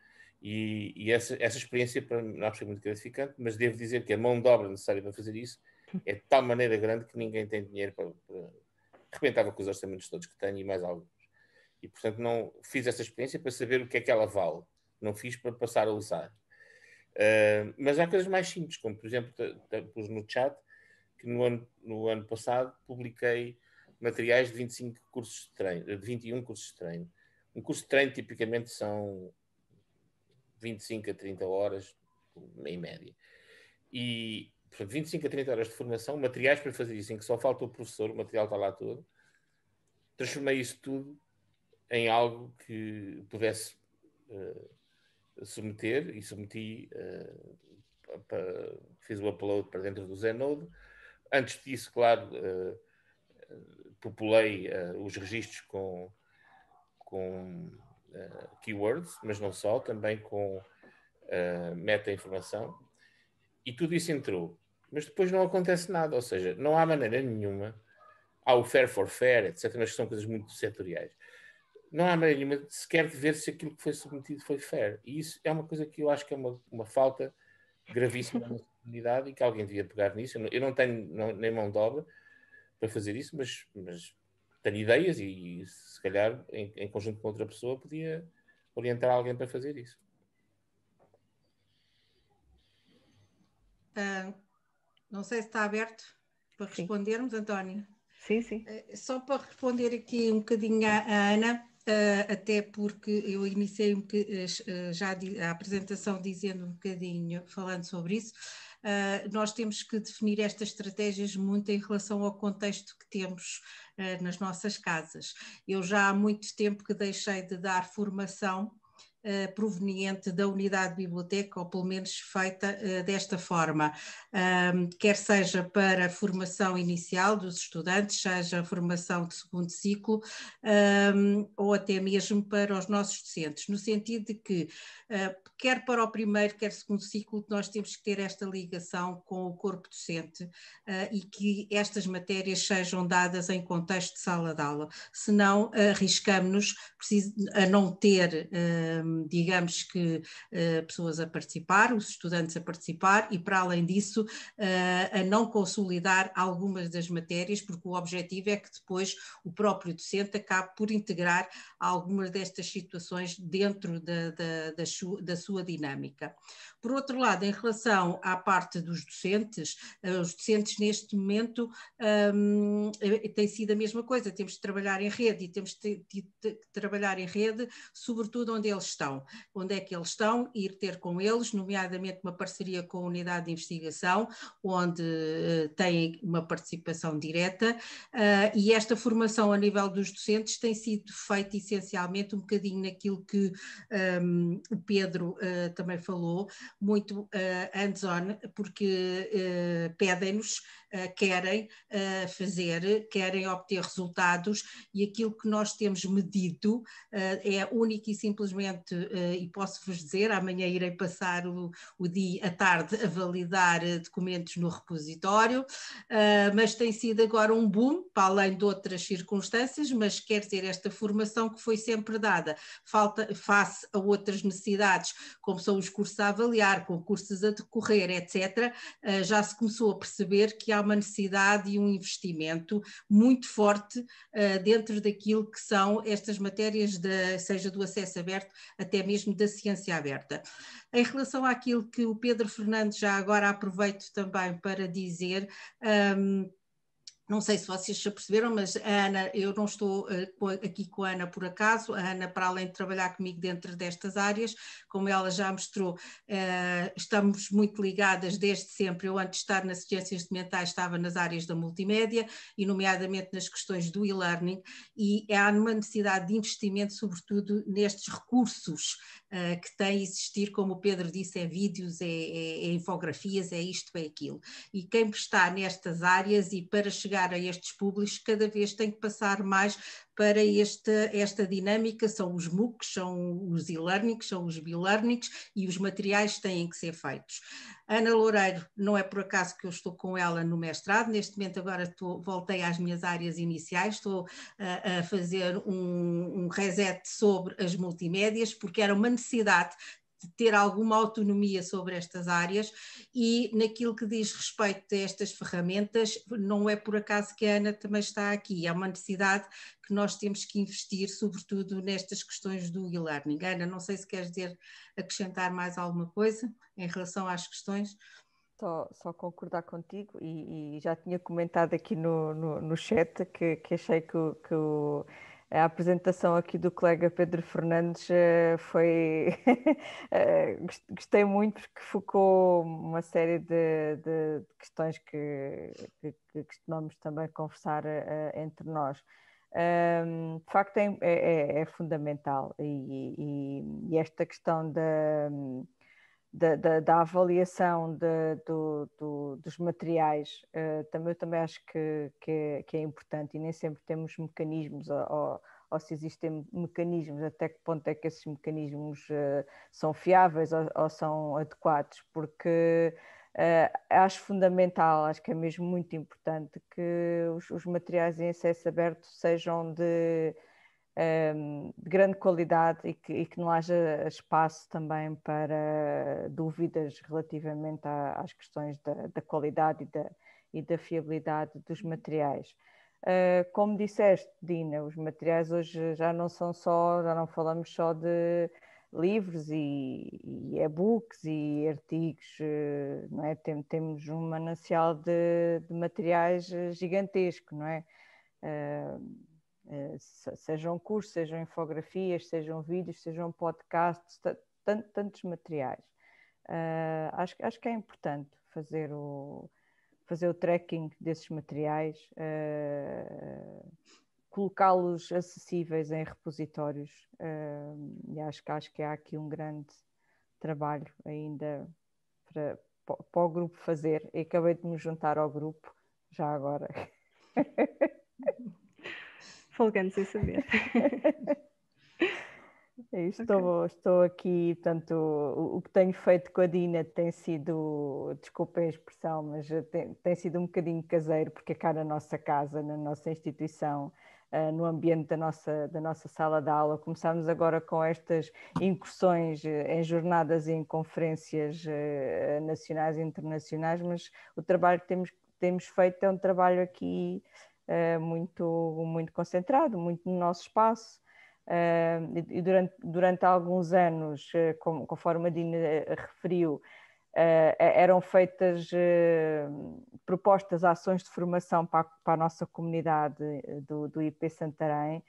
E, e essa, essa experiência para nós foi muito gratificante, mas devo dizer que a mão de obra necessária para fazer isso é de tal maneira grande que ninguém tem dinheiro para. para... Arrebentava com os orçamentos todos que tenho e mais alguns. E, portanto, não fiz essa experiência para saber o que é que ela vale. Não fiz para passar a usar. Uh, mas há coisas mais simples, como, por exemplo, pus no chat que no ano, no ano passado publiquei materiais de 25 cursos de treino, de 21 cursos de treino. Um curso de treino tipicamente são 25 a 30 horas, em média. E, portanto, 25 a 30 horas de formação, materiais para fazer isso, em que só falta o professor, o material está lá todo. Transformei isso tudo em algo que pudesse uh, submeter e submeti, uh, para, fiz o upload para dentro do Zenode. Antes disso, claro, uh, populei os registros com, com keywords, mas não só, também com meta-informação. E tudo isso entrou. Mas depois não acontece nada, ou seja, não há maneira nenhuma. Há o fair for fair, etc., mas são coisas muito setoriais. Não há maneira nenhuma sequer de ver se aquilo que foi submetido foi fair. E isso é uma coisa que eu acho que é uma, uma falta gravíssimo na nossa comunidade e que alguém devia pegar nisso. Eu não, eu não tenho não, nem mão de obra para fazer isso, mas, mas tenho ideias e, e se calhar em, em, conjunto com outra pessoa podia orientar alguém para fazer isso. Uh, não sei se está aberto para respondermos, sim. António. Sim, sim. Uh, só para responder aqui um bocadinho à, Ana, Uh, até porque eu iniciei um uh, já a apresentação dizendo um bocadinho, falando sobre isso, uh, nós temos que definir estas estratégias muito em relação ao contexto que temos nas nossas casas. Eu já há muito tempo que deixei de dar formação Uh, proveniente da unidade de biblioteca, ou pelo menos feita uh, desta forma, um, quer seja para a formação inicial dos estudantes, seja a formação de segundo ciclo, um, ou até mesmo para os nossos docentes, no sentido de que uh, quer para o primeiro, quer segundo ciclo, nós temos que ter esta ligação com o corpo docente e que estas matérias sejam dadas em contexto de sala de aula, senão arriscamos-nos a não ter, uh, digamos que, uh, pessoas a participar, os estudantes a participar e, para além disso, a não consolidar algumas das matérias, porque o objetivo é que depois o próprio docente acabe por integrar algumas destas situações dentro da, da, da, da sua dinâmica. Por outro lado, em relação à parte dos docentes, eh, os docentes neste momento um, eh, tem sido a mesma coisa, temos de trabalhar em rede e temos de, de, de, trabalhar em rede, sobretudo onde eles estão. Onde é que eles estão, ir ter com eles, nomeadamente uma parceria com a unidade de investigação, onde uh, têm uma participação direta, uh, e esta formação a nível dos docentes tem sido feita essencialmente um bocadinho naquilo que um, o Pedro uh, também falou, muito uh, hands-on, porque uh, pedem-nos querem fazer, querem obter resultados e aquilo que nós temos medido é único e simplesmente, e posso-vos dizer, amanhã irei passar o, o dia, a tarde, a validar documentos no repositório, mas tem sido agora um boom, para além de outras circunstâncias, mas quer dizer, esta formação que foi sempre dada, falta, face a outras necessidades, como são os cursos a avaliar, concursos a decorrer, etc., já se começou a perceber que há uma necessidade e um investimento muito forte dentro daquilo que são estas matérias, de, seja do acesso aberto, até mesmo da ciência aberta. Em relação àquilo que o Pedro Fernandes já agora aproveito também para dizer, um, não sei se vocês já perceberam, mas a Ana, eu não estou uh, aqui com a Ana por acaso, a Ana, para além de trabalhar comigo dentro destas áreas, como ela já mostrou, uh, estamos muito ligadas desde sempre. Eu, antes de estar nas ciências mentais, estava nas áreas da multimédia, e nomeadamente nas questões do e-learning, e há uma necessidade de investimento, sobretudo nestes recursos uh, que têm existir, como o Pedro disse, é vídeos, é, é, é infografias, é isto, é aquilo. E quem está nestas áreas e para chegar a estes públicos, cada vez tem que passar mais para esta, esta dinâmica, são os MOOCs, são os e-learnings, são os b-learnings e os materiais têm que ser feitos. Ana Loureiro, não é por acaso que eu estou com ela no mestrado, neste momento agora estou, voltei às minhas áreas iniciais, estou a, a fazer um, um reset sobre as multimédias, porque era uma necessidade de ter alguma autonomia sobre estas áreas e naquilo que diz respeito a estas ferramentas, não é por acaso que a Ana também está aqui, há uma necessidade que nós temos que investir, sobretudo nestas questões do e-learning. Ana, não sei se queres dizer, acrescentar mais alguma coisa em relação às questões. Só, só concordar contigo e, e, já tinha comentado aqui no, no, no chat que, que achei que, que o a apresentação aqui do colega Pedro Fernandes uh, foi. uh, gostei muito porque focou uma série de, de, de questões que, que, costumamos também conversar uh, entre nós. De facto, é, é, é fundamental e, e, e, esta questão da. Da, da, da, avaliação de, do, do, dos materiais uh, também, eu também acho que, que é, que, é, importante e nem sempre temos mecanismos ou, ou, se existem mecanismos, até que ponto é que esses mecanismos uh, são fiáveis ou, ou, são adequados, porque uh, acho fundamental, acho que é mesmo muito importante que os, os materiais em acesso aberto sejam de um, de grande qualidade e que, e que, não haja espaço também para dúvidas relativamente às questões da, da qualidade e da, e da, fiabilidade dos materiais. Uh, como disseste, Dina, os materiais hoje já não são só, já não falamos só de livros e, e e-books e artigos, uh, não é? Tem, temos um manancial de, de materiais gigantesco, não é? Uh, sejam cursos, sejam infografias, sejam vídeos, sejam podcasts, tantos materiais. Uh, acho, acho que é importante fazer o, fazer o tracking desses materiais, uh, colocá-los acessíveis em repositórios uh, e acho, acho que há aqui um grande trabalho ainda para, para o grupo fazer. E acabei de me juntar ao grupo já agora. Folgamos em saber. Estou, okay. estou aqui, portanto, o, o, que tenho feito com a Dina tem sido, desculpem a expressão, mas tem, tem sido um bocadinho caseiro, porque é cá na nossa casa, na nossa instituição, uh, no ambiente da nossa, da nossa sala de aula. Começámos agora com estas incursões uh, em jornadas e em conferências uh, nacionais e internacionais, mas o trabalho que temos, temos feito é um trabalho aqui uh, muito, muito concentrado, muito no nosso espaço. Uh, e durante, durante alguns anos, uh, como, conforme a Dina referiu, eram feitas propostas, ações de formação para para a nossa comunidade do, do IP Santarém.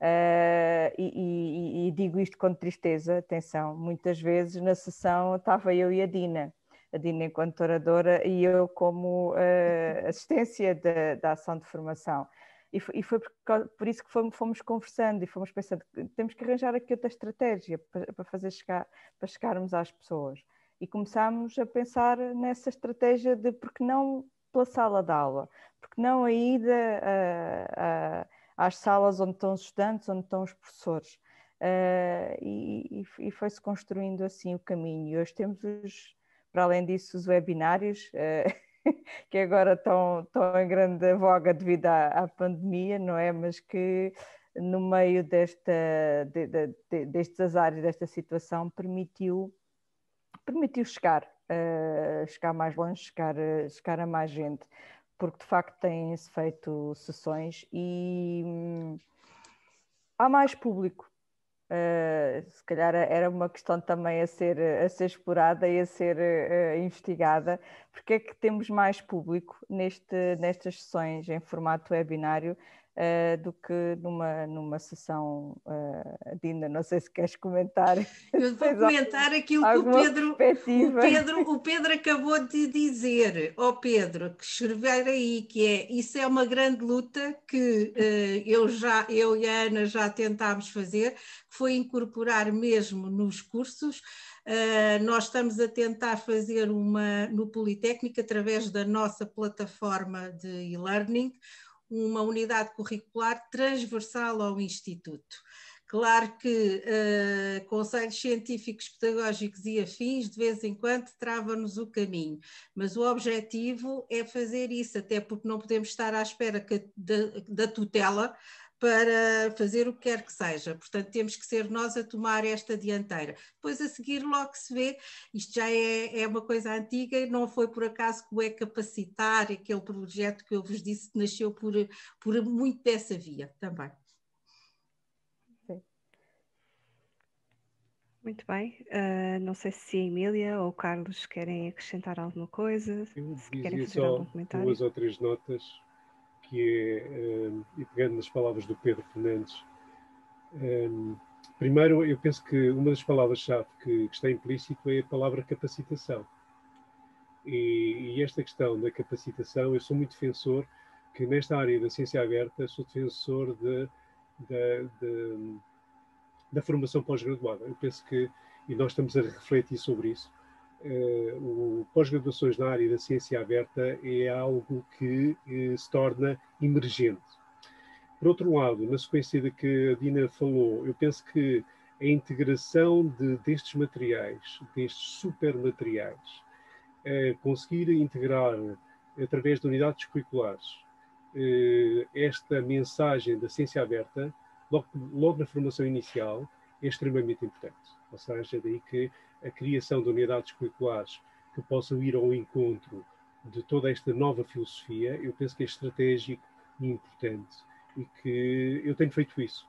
Uh, e, e, e, digo isto com tristeza, atenção, muitas vezes na sessão estava eu e a Dina, a Dina enquanto oradora e eu como uh, assistência da, ação de formação. E foi, e foi por, por, isso que fomos, fomos, conversando e fomos pensando temos que arranjar aqui outra estratégia para, para fazer chegar, para chegarmos às pessoas. E começámos a pensar nessa estratégia de porque não pela sala de aula, porque não a ida a, a, às salas onde estão os estudantes, onde estão os professores. Uh, e, e foi-se construindo assim o caminho. E hoje temos os, para além disso, os webinários, eh, que agora estão, estão em grande voga devido à, à, pandemia, não é? Mas que no meio desta, de, de, de, destes azares, desta situação, permitiu, permitiu chegar, uh, chegar mais longe, chegar, chegar a mais gente, porque de facto têm-se feito sessões e hum, há mais público Uh, se calhar era uma questão também a ser, a ser explorada e a ser uh, investigada, porque é que temos mais público neste, nestas sessões em formato webinário uh, do que numa, numa sessão. Uh, Dina, não sei se queres comentar. Eu vou comentar aquilo que o Pedro, o Pedro, o Pedro acabou de dizer. Ó oh, Pedro, que escrever aí, que é isso é uma grande luta que uh, eu já, eu e a Ana já tentámos fazer, que foi incorporar mesmo nos cursos. Uh, nós estamos a tentar fazer uma no Politécnico através da nossa plataforma de e-learning uma unidade curricular transversal ao Instituto. Claro que uh, conselhos científicos, pedagógicos e afins, de vez em quando, travam-nos o caminho, mas o objetivo é fazer isso, até porque não podemos estar à espera que, da, da tutela para fazer o que quer que seja. Portanto, temos que ser nós a tomar esta dianteira. Depois, a seguir, logo se vê, isto já é, é uma coisa antiga, e não foi por acaso que o é capacitar, aquele projeto que eu vos disse, que nasceu por, por muito dessa via também. Muito bem. Uh, não sei se a Emília ou o Carlos querem acrescentar alguma coisa, eu se querem fazer algum comentário. Duas ou três notas que é, um, e pegando nas palavras do Pedro Fernandes, um, primeiro eu penso que uma das palavras-chave que, que, está implícito é a palavra capacitação. E, e, esta questão da capacitação, eu sou muito defensor que nesta área da ciência aberta, sou defensor de, de, de, da formação pós-graduada. Eu penso que, e nós estamos a refletir sobre isso, o pós-graduações na área da ciência aberta é algo que uh, se torna emergente. Por outro lado, na sequência da que a Dina falou, eu penso que a integração de, destes materiais, destes supermateriais, uh, conseguir integrar através de unidades curriculares esta mensagem da ciência aberta, logo, logo na formação inicial, é extremamente importante. Ou seja, daí que a criação de unidades curriculares que possam ir ao encontro de toda esta nova filosofia, eu penso que é estratégico e importante e que eu tenho feito isso.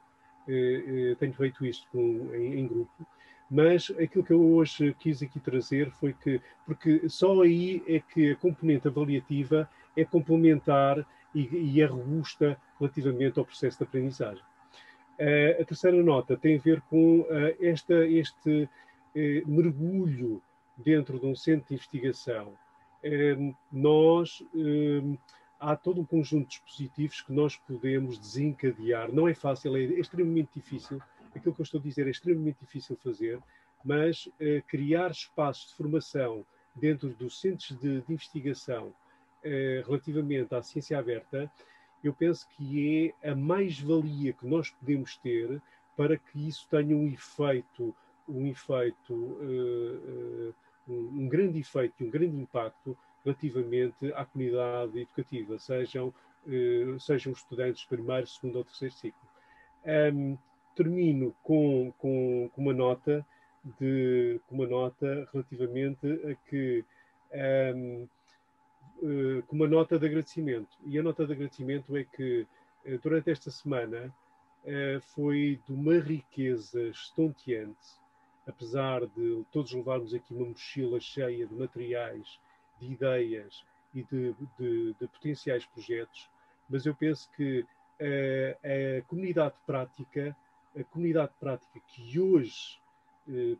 Eu eh, eh, tenho feito isso com, em, em, grupo, mas aquilo que eu hoje quis aqui trazer foi que, porque só aí é que a componente avaliativa é complementar e, e é robusta relativamente ao processo de aprendizagem. Uh, a terceira nota tem a ver com esta, este mergulho dentro de um centro de investigação. nós há todo um conjunto de dispositivos que nós podemos desencadear. Não é fácil, é extremamente difícil. Aquilo que eu estou a dizer é extremamente difícil fazer, mas criar espaços de formação dentro dos centros de, de investigação relativamente à ciência aberta eu penso que é a mais-valia que nós podemos ter para que isso tenha um efeito, um efeito, uh, uh, um, grande efeito e um grande impacto relativamente à comunidade educativa, sejam, uh, sejam estudantes primeiro, segundo ou terceiro ciclo. Um, termino com, com, com, uma nota de, com uma nota relativamente a que um, eh, com uma nota de agradecimento. E a nota de agradecimento é que uh, durante esta semana uh, foi de uma riqueza estonteante, apesar de todos levarmos aqui uma mochila cheia de materiais, de ideias e de, de, de potenciais projetos, mas eu penso que a comunidade prática, a comunidade prática que hoje,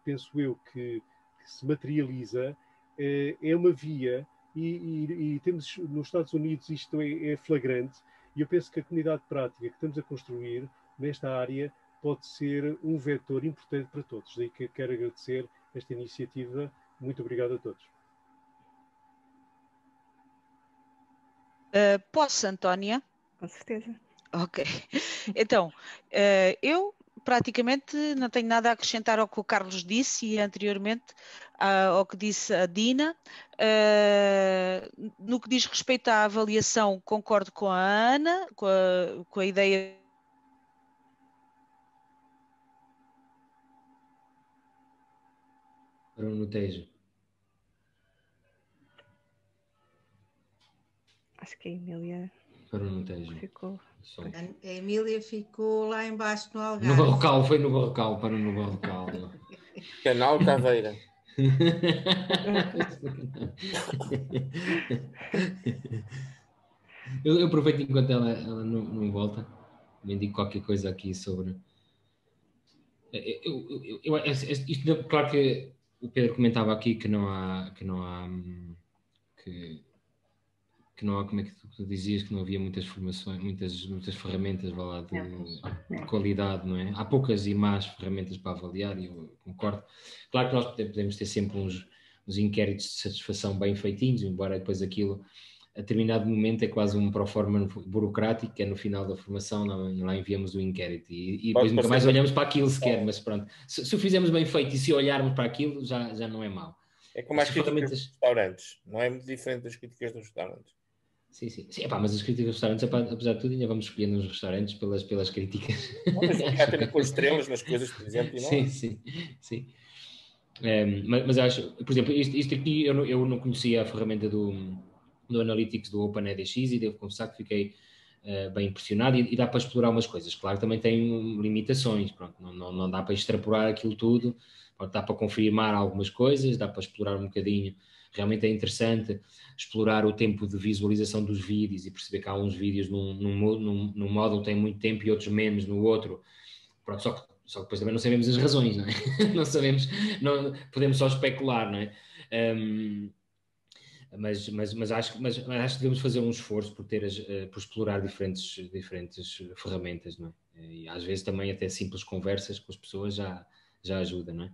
penso eu, que, que se materializa, é uma via e, e, e, temos nos Estados Unidos isto é, é, flagrante. E eu penso que a comunidade prática que estamos a construir nesta área pode ser um vetor importante para todos. Daí que quero agradecer esta iniciativa. Muito obrigado a todos. Uh, posso, Antónia? Com certeza. Ok. Então, uh, eu praticamente não tenho nada a acrescentar ao que o Carlos disse e anteriormente uh, ao que disse a Dina. Uh, no que diz respeito à avaliação, concordo com a Ana, com a, com a ideia. Para o Tejo. Acho que a Emília para o Tejo. ficou. A Emília ficou lá embaixo no Algarve. No Barrocal, foi no Barrocal, para no Barrocal. Canal Caveira. eu, eu, aproveito enquanto ela, ela não, não volta, me digo qualquer coisa aqui sobre. Eu, eu, eu, isto, claro que o Pedro comentava aqui que não há, que não há, que que não há, como é que tu, dizias, que não havia muitas formações, muitas, muitas ferramentas lá, de, de, qualidade, não é? Há poucas e más ferramentas para avaliar e eu concordo. Claro que nós podemos ter sempre uns, uns inquéritos de satisfação bem feitinhos, embora depois aquilo a determinado momento é quase um proforma burocrático, que é no final da formação, não, lá enviamos o inquérito e, e depois nunca mais olhamos para aquilo sequer, mas pronto, se, se, o fizermos bem feito e se olharmos para aquilo, já, já não é mau. É como as críticas ferramentas... dos restaurantes, não é muito diferente das críticas dos restaurantes. Sim, sim. sim epá, mas as críticas dos restaurantes, epá, apesar de tudo, ainda vamos escolhendo os restaurantes pelas, pelas críticas. Não, mas também pôr estrelas nas coisas, por exemplo. Sim, é? sim, sim. Ehm, mas, mas, acho, por exemplo, isto, isto aqui eu não, eu não, conhecia a ferramenta do, do Analytics do OpenEDX e devo confessar que fiquei uh, bem impressionado e, e, dá para explorar umas coisas. Claro, também tem limitações, pronto, não, não, não dá para extrapolar aquilo tudo, pronto, dá para confirmar algumas coisas, dá para explorar um bocadinho realmente é interessante explorar o tempo de visualização dos vídeos e perceber que há uns vídeos num, num, num, num módulo tem muito tempo e outros menos no outro. Pronto, só, que, só que depois também não sabemos as razões, não é? não sabemos, não, podemos só especular, não é? Um, mas, mas, mas, acho, mas, mas, acho que devemos fazer um esforço por, ter as, uh, por explorar diferentes, diferentes ferramentas, não é? E às vezes também até simples conversas com as pessoas já, já ajuda, não é?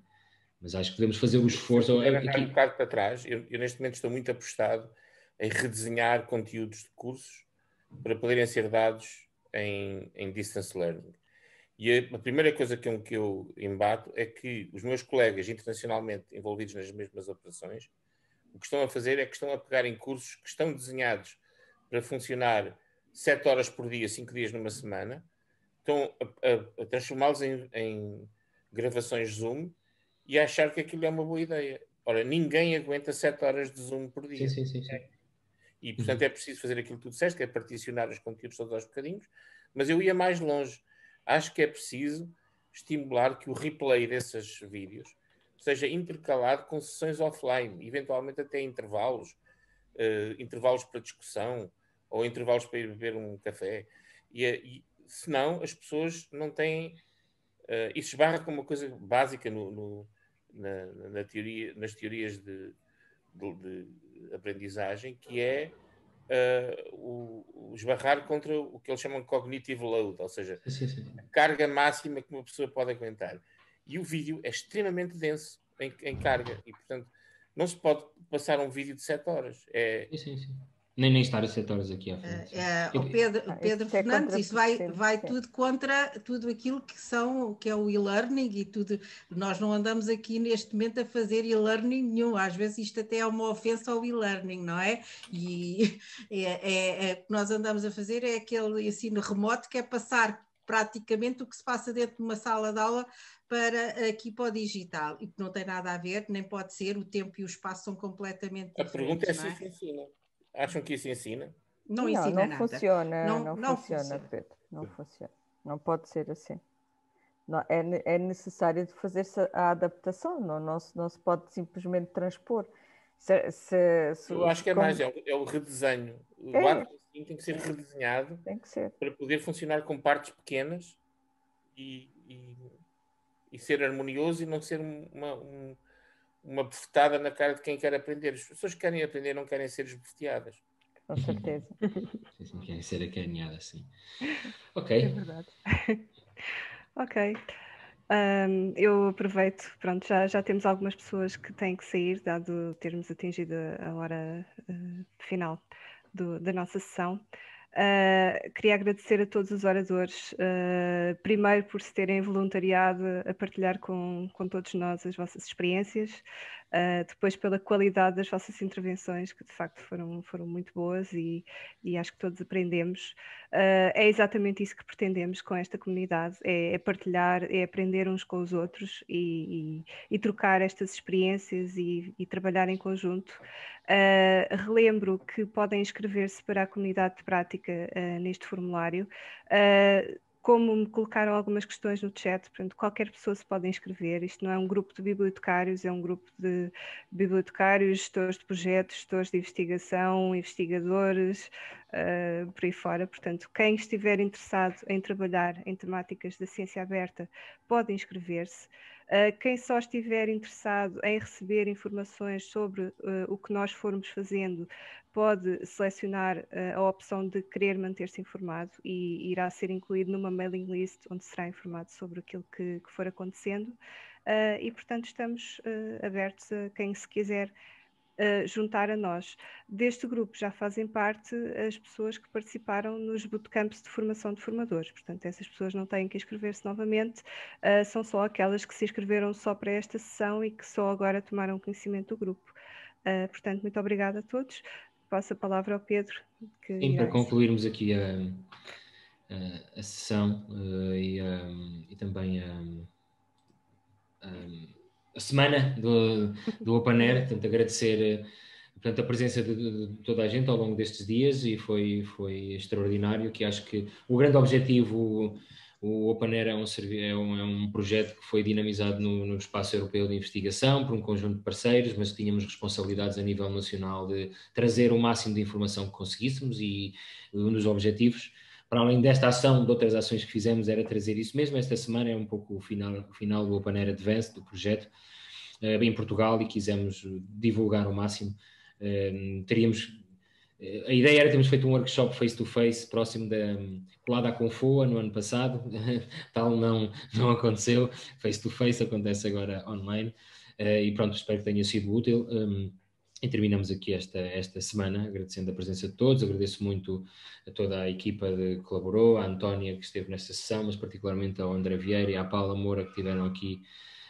Mas acho que podemos fazer o esforço. Eu, aqui... um bocado para trás, eu, eu, neste momento estou muito apostado em redesenhar conteúdos de cursos para poderem ser dados em, em distance learning. E a, a primeira coisa que eu, que eu embato é que os meus colegas internacionalmente envolvidos nas mesmas operações, o que estão a fazer é que estão a pegar em cursos que estão desenhados para funcionar 7 horas por dia, 5 dias numa semana, estão a, a, a transformá-los em, em gravações Zoom e a achar que aquilo é uma boa ideia. Ora, ninguém aguenta 7 horas de Zoom por dia. Sim, sim, sim. sim. E, portanto, uhum. é preciso fazer aquilo que tu disseste, que é particionar os conteúdos todos aos bocadinhos. Mas eu ia mais longe. Acho que é preciso estimular que o replay desses vídeos seja intercalado com sessões offline, eventualmente até intervalos, uh, intervalos para discussão ou intervalos para ir beber um café. E, e senão as pessoas não têm. Uh, isso esbarra com uma coisa básica no, no na, na, teoria, nas teorias de, de, de aprendizagem, que é uh, o, o, esbarrar contra o que eles chamam de cognitive load, ou seja, sim, sim. a carga máxima que uma pessoa pode aguentar. E o vídeo é extremamente denso em, em carga, e portanto não se pode passar um vídeo de 7 horas. É, sim, sim. Nem, nem estar a 7 horas aqui à frente. É, o Pedro, o Pedro isso é Fernandes, isso vai, vai tudo contra tudo aquilo que são, que é o e-learning e tudo. Nós não andamos aqui neste momento a fazer e-learning nenhum. Às vezes isto até é uma ofensa ao e-learning, não é? E é, é, é, o que nós andamos a fazer é aquele ensino remoto que é passar praticamente o que se passa dentro de uma sala de aula para aqui para o digital e que não tem nada a ver, nem pode ser, o tempo e o espaço são completamente diferentes. A pergunta é se é? ensina. Acham que isso ensina? Não, não ensina não nada. Funciona, não, não, não funciona, funciona, Pedro. Não funciona. Não pode ser assim. Não, é, é necessário fazer a adaptação, não, não, se, não se pode simplesmente transpor. Se, se, se, Eu acho que é como... mais, é o, é o redesenho. O é. arco assim, tem que ser redesenhado tem que ser. para poder funcionar com partes pequenas e, e, e ser harmonioso e não ser uma, um, uma bofetada na cara de quem quer aprender. As pessoas que querem aprender não querem ser esbofeteadas. Com certeza. Sim, querem ser acarinhadas, sim. Ok. É verdade. ok. Um, eu aproveito, pronto, já, já temos algumas pessoas que têm que sair, dado termos atingido a hora uh, final do, da nossa sessão. Uh, queria agradecer a todos os oradores, uh, primeiro por se terem voluntariado a partilhar com, com todos nós as vossas experiências, uh, depois pela qualidade das vossas intervenções, que de facto foram, foram muito boas e, e acho que todos aprendemos. é exatamente isso que pretendemos com esta comunidade: é, é partilhar, é aprender uns com os outros e, e, e trocar estas experiências e, trabalhar em conjunto. Uh, relembro que podem inscrever-se para a comunidade de prática uh, neste formulário. Como me colocaram algumas questões no chat, portanto, qualquer pessoa se pode inscrever. Isto não é um grupo de bibliotecários, é um grupo de bibliotecários, gestores de projetos, gestores de investigação, investigadores, uh, por aí fora. Portanto, quem estiver interessado em trabalhar em temáticas da ciência aberta pode inscrever-se. Uh, quem só estiver interessado em receber informações sobre uh, o que nós formos fazendo, pode selecionar uh, a opção de querer manter-se informado e irá ser incluído numa mailing list onde será informado sobre aquilo que, que for acontecendo. e, portanto, estamos abertos a quem se quiser uh, juntar a nós. Deste grupo já fazem parte as pessoas que participaram nos bootcamps de formação de formadores, portanto, essas pessoas não têm que inscrever-se novamente, uh, são só aquelas que se inscreveram só para esta sessão e que só agora tomaram conhecimento do grupo. Uh, portanto, muito obrigada a todos. Passo a palavra ao Pedro. Sim, para concluirmos aqui a, a, a sessão uh, e, um, e, também a, a semana do, do Open Air, portanto, agradecer eh, portanto, a presença de, de, de, toda a gente ao longo destes dias e foi, foi extraordinário, que acho que o grande objetivo, o Open Air é um, é um, é um projeto que foi dinamizado no, no, Espaço Europeu de Investigação por um conjunto de parceiros, mas tínhamos responsabilidades a nível nacional de trazer o máximo de informação que conseguíssemos e um dos objetivos para além desta ação, de outras ações que fizemos, era trazer isso mesmo. Esta semana é um pouco o final, o final do Open Air Advanced, do projeto, uh, em Portugal, e quisemos divulgar ao máximo. Uh, teríamos. Uh, a ideia era termos feito um workshop face-to-face próximo da colada à Confoa no ano passado, tal não, não aconteceu. Face-to-face acontece agora online. e pronto, espero que tenha sido útil. E terminamos aqui esta, esta semana agradecendo a presença de todos. Agradeço muito a toda a equipa que colaborou, a Antónia que esteve nesta sessão, mas particularmente ao André Vieira e à Paula Moura que estiveram aqui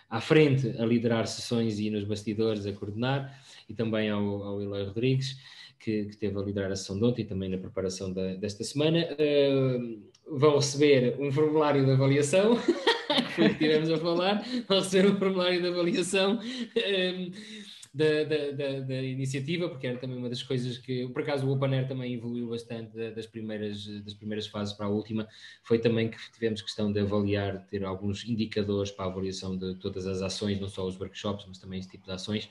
à frente a liderar sessões e nos bastidores a coordenar, e também ao, ao Eloy Rodrigues, que, que teve a liderar a sessão de ontem e também na preparação da, desta semana. Uh, vão receber um formulário de avaliação, que foi o que tivemos a falar, vão receber um formulário de avaliação. Um, da, da, da, da, iniciativa, porque era também uma das coisas que, por acaso, o Open Air também evoluiu bastante das primeiras, das primeiras fases para a última. Foi também que tivemos questão de avaliar, ter alguns indicadores para a avaliação de todas as ações, não só os workshops, mas também esse tipo de ações.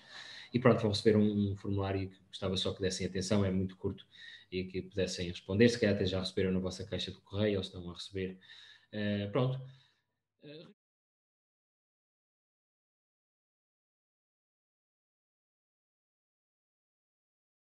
E pronto, vão receber um, um formulário que gostava só que dessem atenção, é muito curto e que pudessem responder. Se calhar até já receberam na vossa caixa do correio ou estão a receber. Uh, pronto. Uh,